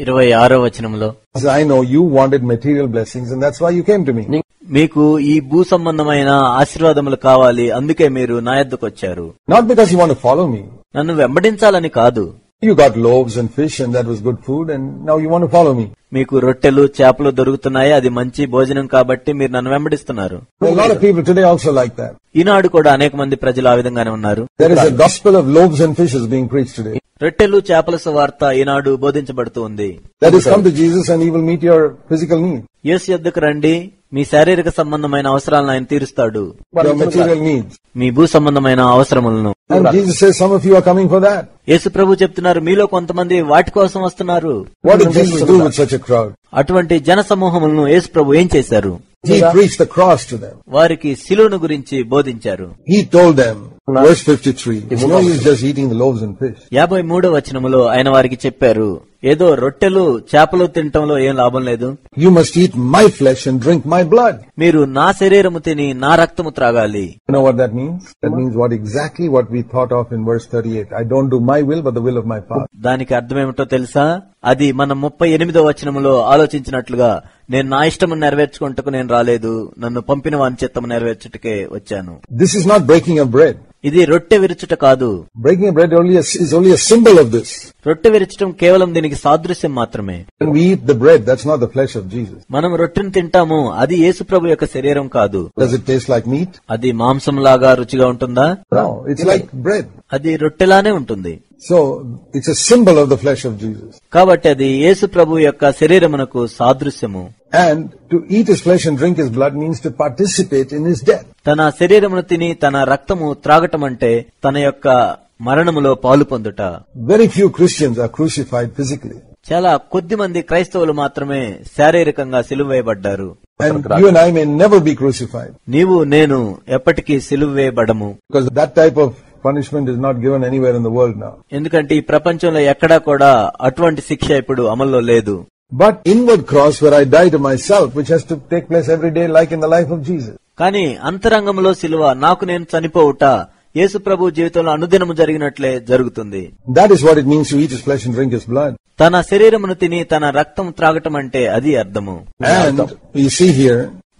ఇరవై ఆరో వచనంలో I know you wanted material blessing మీకు ఈ భూ సంబంధమైన ఆశీర్వాదములు కావాలి అందుకే మీరు నా ఎద్దకు వచ్చారు not because you want follow me నన్ను వెంబడించాలని కాదు. You got loaves and fish and that was good food and now you want to follow me. మీకు రొట్టెలు చేపలు దొరుకుతున్నాయి అది మంచి భోజనం కాబట్టి మీరు నన్ను వెంబడిస్తున్నారు There are a lot of people today also like that. ఈనాడు కూడా అనేక మంది ప్రజలు ఆ విధంగానే ఉన్నారు There is a gospel of loaves and fishes being preached today. రొట్టెలు చేపల సువార్త ఈనాడు బోధించబడుతూ ఉంది That is come to Jesus and he will meet your physical need, యేసు యొద్దకు రండి మీ శారీరక సంబంధమైన అవసరాలను ఆయన తీరుస్తాడు. మీ భూ సంబంధమైన అవసరములను. యేసు ప్రభు చెప్తున్నారు మీలో కొంతమంది వాటి కోసం వస్తున్నారు. అటువంటి జన సమూహములను యేసు ప్రభు ఏం చేశారు? వారికి శిలువును గురించి బోధించారు. verse 53, it's no use just eating the loaves and fish. యాభై మూడో వచనములో ఆయన వారికి చెప్పారు ఏదో రొట్టెలు చేపలు తినటంలో ఏం లాభం లేదు You must eat my flesh and drink my blood. మీరు నా శరీరము తిని నా రక్తము త్రాగాలి You know what that means? That means what exactly what we thought of in verse 38. I don't do my will, but the will of my Father. దానికి అర్థమేమిటో తెలుసా అది మన ముప్పై ఎనిమిదో వచనములో ఆలోచించినట్లుగా నేను నా ఇష్టము నెరవేర్చుకుంటకు నేను రాలేదు నన్ను పంపిన వాని చిత్తము నెరవేర్చుటకే వచ్చాను This is not breaking of bread. ఇది రొట్టె విరుచుట కాదు. రొట్టె విరచటం కేవలం దీనికి సాదృశ్యం మాత్రమే. మనం రొట్టెను తింటాము అది యేసు ప్రభు యొక్క శరీరం కాదు. అది మాంసం లాగా రుచిగా ఉంటుందా? అది రొట్టెలానే ఉంటుంది. So, it's a symbol of the flesh of Jesus. కాబట్టి అది యేసు ప్రభు యొక్క శరీరమునకు సాదృశ్యము And to eat his flesh and drink his blood means to participate in his death. తన శరీరమును తిని తన రక్తము త్రాగటం అంటే తన యొక్క మరణములో పాలు పొందుట Very few Christians are crucified physically. చాలా కొద్ది మంది క్రైస్తవులు మాత్రమే శారీరకంగా సిలువ వేయబడ్డారు And you and I may never be crucified నీవు నేను ఎప్పటికీ సిలువ వేయబడము because that type of punishment is not given anywhere in the world నా ఎందుకంటే ఈ ప్రపంచంలో ఎక్కడా కూడా అటువంటి శిక్ష ఇప్పుడు అమల్లో లేదు. But inward cross where I die myself which has to take place every day like in the life of Jesus కానీ అంతరంగంలో సిల్వ నాకు నేను చనిపోవుట యేసు ప్రభు జీవితంలో అనుదినము జరిగినట్లే జరుగుతుంది. That is what it means eat flesh and drink is blood తన శరీరమును తిని తన రక్తం త్రాగటం అంటే అది అర్థము.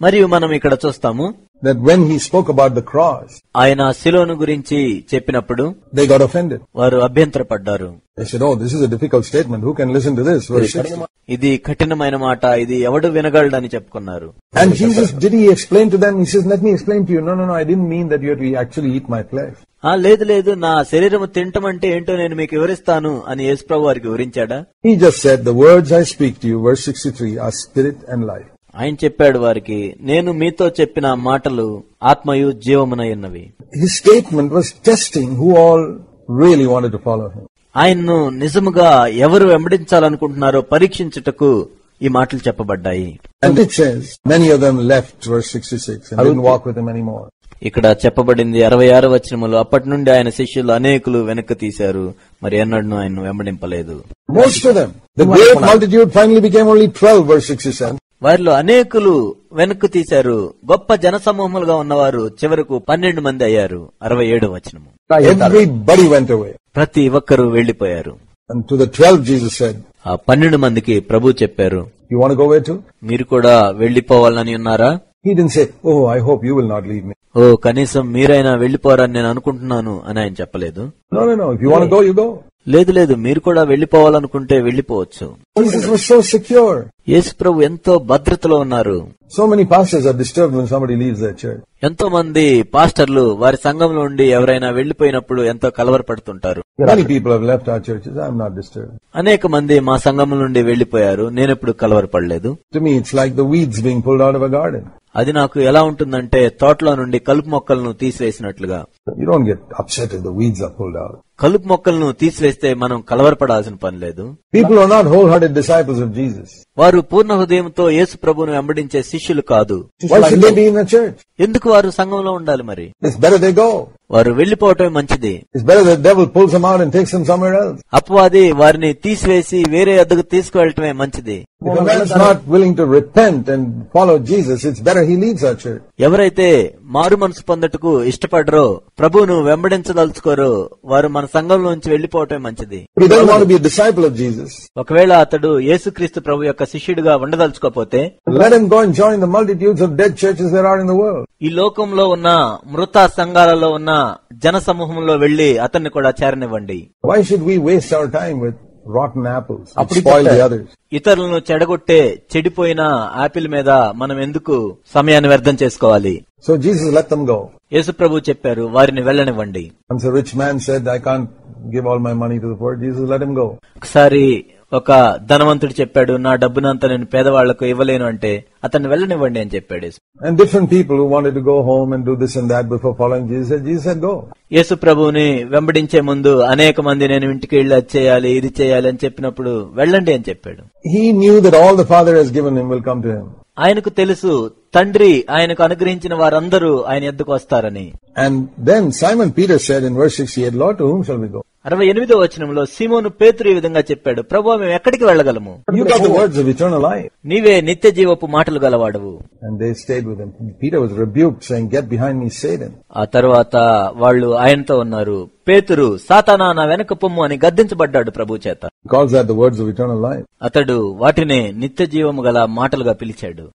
మరియు మనం ఇక్కడ చూస్తాము that when he spoke about the cross, ఆయన శిలోను గురించి చెప్పినప్పుడు they got offended. వారు అభ్యంతరపడ్డారు They said, oh, this is a difficult statement. Who can listen to this? Verse 6. ఇది కఠినమైన మాట ఇది ఎవడు వినగలడని చెప్పుకున్నారు And Jesus, did he explain to them? He says, let me explain to you. No, no, no, I didn't mean that you have to actually eat my flesh. ఆ లేదు లేదు నా శరీరం తింటం అంటే ఏంటో నేను మీకు వివరిస్తాను అని యేసుప్రభు వారికి వివరించాడా He just said, the words I speak to you, verse 63, are spirit and life. ఆయన చెప్పాడు వారికి నేను మీతో చెప్పిన మాటలు ఆత్మయు జీవమునై ఉన్నవి. His statement was testing who all really wanted to follow him. ఆయన్ను నిజముగా ఎవరు వెంబడించాలనుకుంటున్నారో పరీక్షించుటకు ఈ మాటలు చెప్పబడ్డాయి. And it says, many of them left, verse 66, and didn't walk with him anymore. ఇక్కడ చెప్పబడింది అరవై ఆరు వచనములు. అప్పటి నుండి ఆయన శిష్యులు అనేకులు వెనక్కి తీశారు. మరి ఎన్నడూ ఆయన వెంబడింపలేదు. వారిలో అనేకులు వెనక్కు తీశారు. గొప్ప జన సమూహములుగా ఉన్నవారు చివరకు పన్నెండు మంది అయ్యారు. అరవై ఏడు వచనము. ప్రతి ఒక్కరు వెళ్ళిపోయారు ఆ పన్నెండు మందికి ప్రభు చెప్పారు మీరు కూడా వెళ్ళిపోవాలని ఉన్నారా? కనీసం మీరైనా వెళ్ళిపోరని నేను అనుకుంటున్నాను అని ఆయన చెప్పలేదు. లేదు లేదు మీరు కూడా వెళ్ళిపోవాలనుకుంటే వెళ్ళిపోవచ్చు యేసు ప్రభు ఎంతో భద్రతలో ఉన్నారు. సో మెనీ పాస్టర్స్ ఎంతో మంది పాస్టర్లు వారి సంఘంలో ఉండి ఎవరైనా వెళ్ళిపోయినప్పుడు ఎంతో కలవర పడుతుంటారు అనేక మంది మా సంఘం నుండి వెళ్ళిపోయారు నేనెప్పుడు కలవర పడలేదు అది నాకు ఎలా ఉంటుందంటే తోటలో నుండి కలుపు మొక్కలను తీసివేసినట్లుగా. కలుపు మొక్కలను తీసివేస్తే మనం కలవరపడాల్సిన పని లేదు. పీపుల్ వారు పూర్ణ హృదయంతో యేసు ప్రభును వెంబడించే శిష్యులు కాదు. ఎందుకు వారు సంఘంలో ఉండాలి మరి? వారు వెళ్ళిపోవటం మంచిది. అపవాది వారిని తీసివేసి వేరే అద్దకు తీసుకువెళ్ళటమే మంచిది. ఎవరైతే మారు మనసు పొందటకు ఇష్టపడరో ప్రభువును వెంబడించదలుచుకోరో వారు మన సంఘం నుంచి వెళ్ళిపోవటం మంచిది. ఒకవేళ అతడు యేసు క్రీస్తు ప్రభు యొక్క శిష్యుడిగా ఉండదలుచుకోపోతే ఈ లోకంలో ఉన్న మృత సంఘాలలో ఉన్న జన సమూహంలో వెళ్ళి అతన్ని కూడా చేరనివ్వండి. Why should we waste our time with rotten apples ఇతరులను చెడగొట్టే చెడిపోయిన ఆపిల్ మీద మనం ఎందుకు సమయాన్ని వ్యర్థం చేసుకోవాలి? So Jesus let them go Yesu ప్రభు చెప్పారు వారిని వెళ్ళనివ్వండి. Rich man said I can't give all my money to the poor Jesus let him go ఒకసారి ఒక ధనవంతుడు చెప్పాడు నా డబ్బునంతా నేను పేదవాళ్ళకు ఇవ్వలేను అంటే అతన్ని వెళ్ళనివ్వండి అని చెప్పాడు యేసు. ప్రభుని వెంబడించే ముందు అనేక మంది నేను ఇంటికి ఇళ్ళు చేయాలి ఇది చేయాలి అని చెప్పినప్పుడు వెళ్ళండి అని చెప్పాడు. హీ న్యూ దాల్ దాదర్ ఆయనకు తెలుసు తండ్రి ఆయనకు అనుగ్రహించిన వారందరూ ఆయన ఎద్దుకు వస్తారని. అండ్ దెన్ సైమన్ పీటర్ అరవై ఎనిమిదో వచనంలో సీమోను పేతురు ఈ విధంగా చెప్పాడు ప్రభు మేము ఎక్కడికి వెళ్ళగలము? నీవే నిత్య జీవపు మాటలు గలవాడవు. ఆ తర్వాత వాళ్ళు ఆయనతో ఉన్నారు పేతురు సాతానాన వెనక పొమ్ము అని గద్దించబడ్డాడు ప్రభు చేత. అతడు వాటిని నిత్య జీవము గల మాటలుగా పిలిచాడు.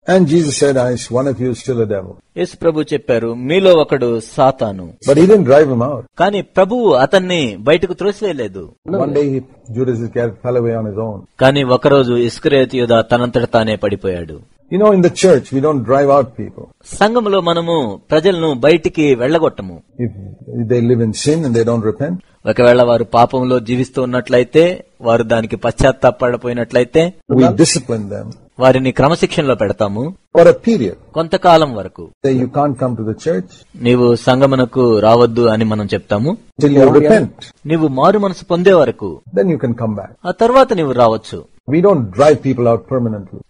ప్రభు చెప్పారు మీలో ఒకడు సాతాను. కానీ ప్రభు అతన్ని బయటకు త్రోసివేయలేదు. కానీ ఒకరోజు ఇస్క్రేతియుధ తనంతట తానే పడిపోయాడు. You know, in the church, we don't drive out people. సంఘములో మనము ప్రజలను బయటికి వెళ్ళగొట్టము If they live in sin and they don't repent, ఒకవేళ వారు పాపంలో జీవిస్తూ ఉన్నట్లయితే వారు దానికి పశ్చాత్తాపడపోయినట్లయితే we discipline them వారిని క్రమశిక్షణలో పెడతాము. కొంతకాలం వరకు. నీవు సంగమనకు రావద్దు అని మనం చెప్తాము. నువ్వు మారు మనసు పొందే వరకు. ఆ తర్వాత నీవు రావచ్చు.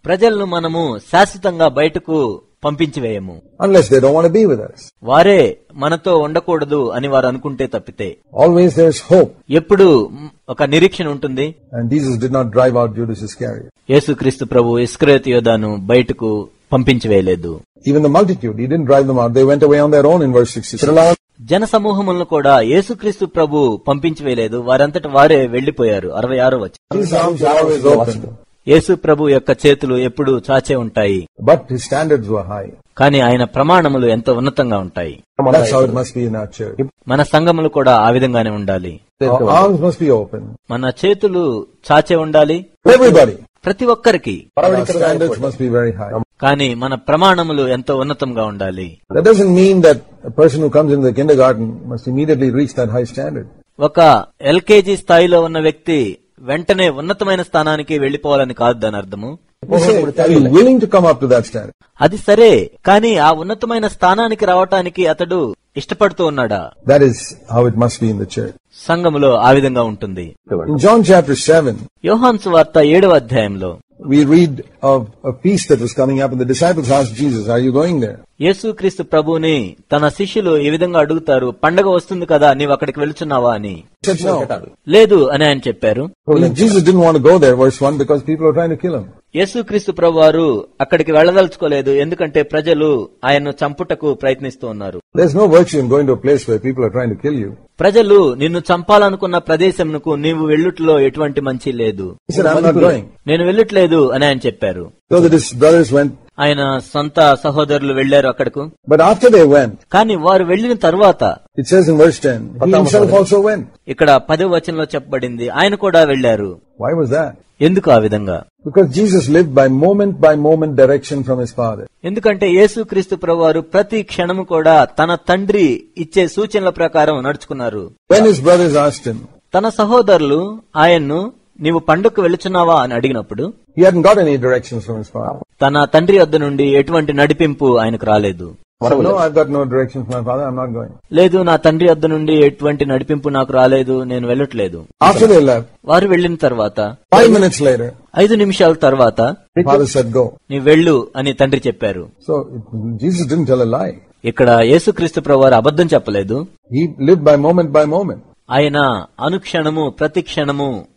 ప్రజలను మనము శాశ్వతంగా బయటకు పంపించి వేయము వారే మనతో ఉండకూడదు అని వారు అనుకుంటే తప్పితే. ఆల్వేస్ హోప్ ఎప్పుడు ఒక నిరీక్షణ ఉంటుంది? యేసు క్రీస్తు ప్రభు ఇస్క్రేత్ యోధాను బయటకు పంపించి వేయలేదు ఈవెన్ జన సమూహములను కూడా యేసుక్రీస్తు ప్రభు పంపించి వేయలేదు వారంతటి వారే వెళ్ళిపోయారు అరవై ఆరో వచ్చి యేసు ప్రభు యొక్క చేతులు ఎప్పుడు చాచే ఉంటాయి. బట్ స్టాండర్డ్స్ కానీ ఆయన ప్రమాణములు ఎంతో ఉన్నతంగా ఉంటాయి. మన సంఘములు కూడా ఆ విధంగానే ఉండాలి. మన చేతులు చాచే ఉండాలి. ప్రతి ఒక్కరికి. కానీ మన ప్రమాణములు ఎంతో ఉన్నతంగా ఉండాలి. ఒక ఎల్కేజీ స్థాయిలో ఉన్న వ్యక్తి వెంటనే ఉన్నతమైన స్థానానికి వెళ్ళిపోవాలని కాదు దాని అర్థము? అది సరే కానీ ఆ ఉన్నతమైన స్థానానికి రావటానికి అతడు ఇష్టపడుతూ ఉన్నాడా. సంఘములో ఆ విధంగా ఉంటుంది In John chapter 7, యోహాన్ సువార్త ఏడవ అధ్యాయంలో we read of a feast that was coming up and the disciples asked Jesus, are you going there? యేసుక్రీస్తు ప్రభువుని తన శిష్యులు ఈ విధంగా అడుగుతారు పండగ వస్తుంది కదా నీవు అక్కడికి వెళ్తున్నావా అని He said no. లేదు అని ఆయన చెప్పారు Jesus didn't want to go there, verse 1, because people were trying to kill him. యేసుక్రీస్తు ప్రభు వారు అక్కడికి వెళ్ళదలుచుకోలేదు ఎందుకంటే ప్రజలు ఆయన్ను చంపుటకు ప్రయత్నిస్తూ ఉన్నారు. ప్రజలు నిన్ను చంపాలనుకున్న ప్రదేశంకు నీవు వెళ్ళుట్లో ఎటువంటి మంచి లేదు. నేను వెళ్ళట్లేదు అని ఆయన చెప్పారు ఆయన సొంత సహోదరులు వెళ్ళారు అక్కడకు. బట్ ఆఫ్టర్ దే వెన్ కానీ వారు వెళ్ళిన తర్వాత ఇక్కడ పదవ వచనంలో చెప్పబడింది ఆయన కూడా వెళ్ళారు ఎందుకు ఆ విధంగా? Because Jesus live by moment by moment direction from his father ఎందుకంటే యేసు క్రీస్తు ప్రభు ప్రతి క్షణము కూడా తన తండ్రి ఇచ్చే సూచనల ప్రకారం నడుచుకున్నారు. తన సహోదరులు ఆయన్ను నీవు పండుగకు వెళ్తున్నావా అని అడిగినప్పుడు తన తండ్రి వద్ద నుండి ఎటువంటి నడిపింపు ఆయనకు రాలేదు. లేదు నా తండ్రి వద్ద నుండి ఎటువంటి నడిపింపు నాకు రాలేదు. నేను వెళ్ళట్లేదు. వారు వెళ్ళిన తర్వాత ఐదు నిమిషాల తర్వాత నీ వెళ్ళు అని తండ్రి చెప్పారు. సో ఇక్కడ యేసు క్రీస్తు ప్రభు అబద్ధం చెప్పలేదు. ఆయన అనుక్షణము ప్రతిక్షణము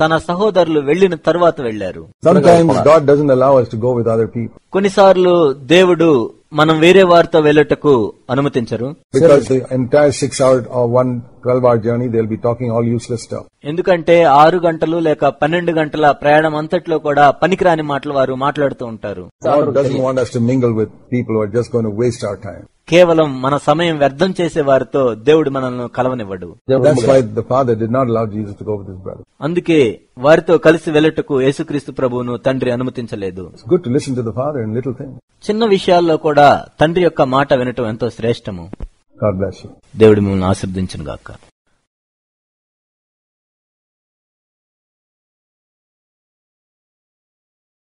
తన సహోదరులు వెళ్ళిన తర్వాత వెళ్ళారు కొన్నిసార్లు దేవుడు మనం వేరే వారితో వెళ్ళటకు అనుమతించరు. ఎందుకంటే ఆరు గంటలు లేక పన్నెండు గంటల ప్రయాణం అంతట్లో కూడా పనికిరాని మాటలు వారు మాట్లాడుతూ ఉంటారు. కేవలం మన సమయం వ్యర్థం చేసే వారితో దేవుడు మనల్ని కలవనివ్వడు. అందుకే వారితో కలిసి వెళ్ళటకు యేసుక్రీస్తు ప్రభువును తండ్రి అనుమతించలేదు. చిన్న విషయాల్లో కూడా తండ్రి యొక్క మాట వినటం ఎంతో శ్రేష్టము. దేవుడు మిమ్మల్ని ఆశీర్దించను గాక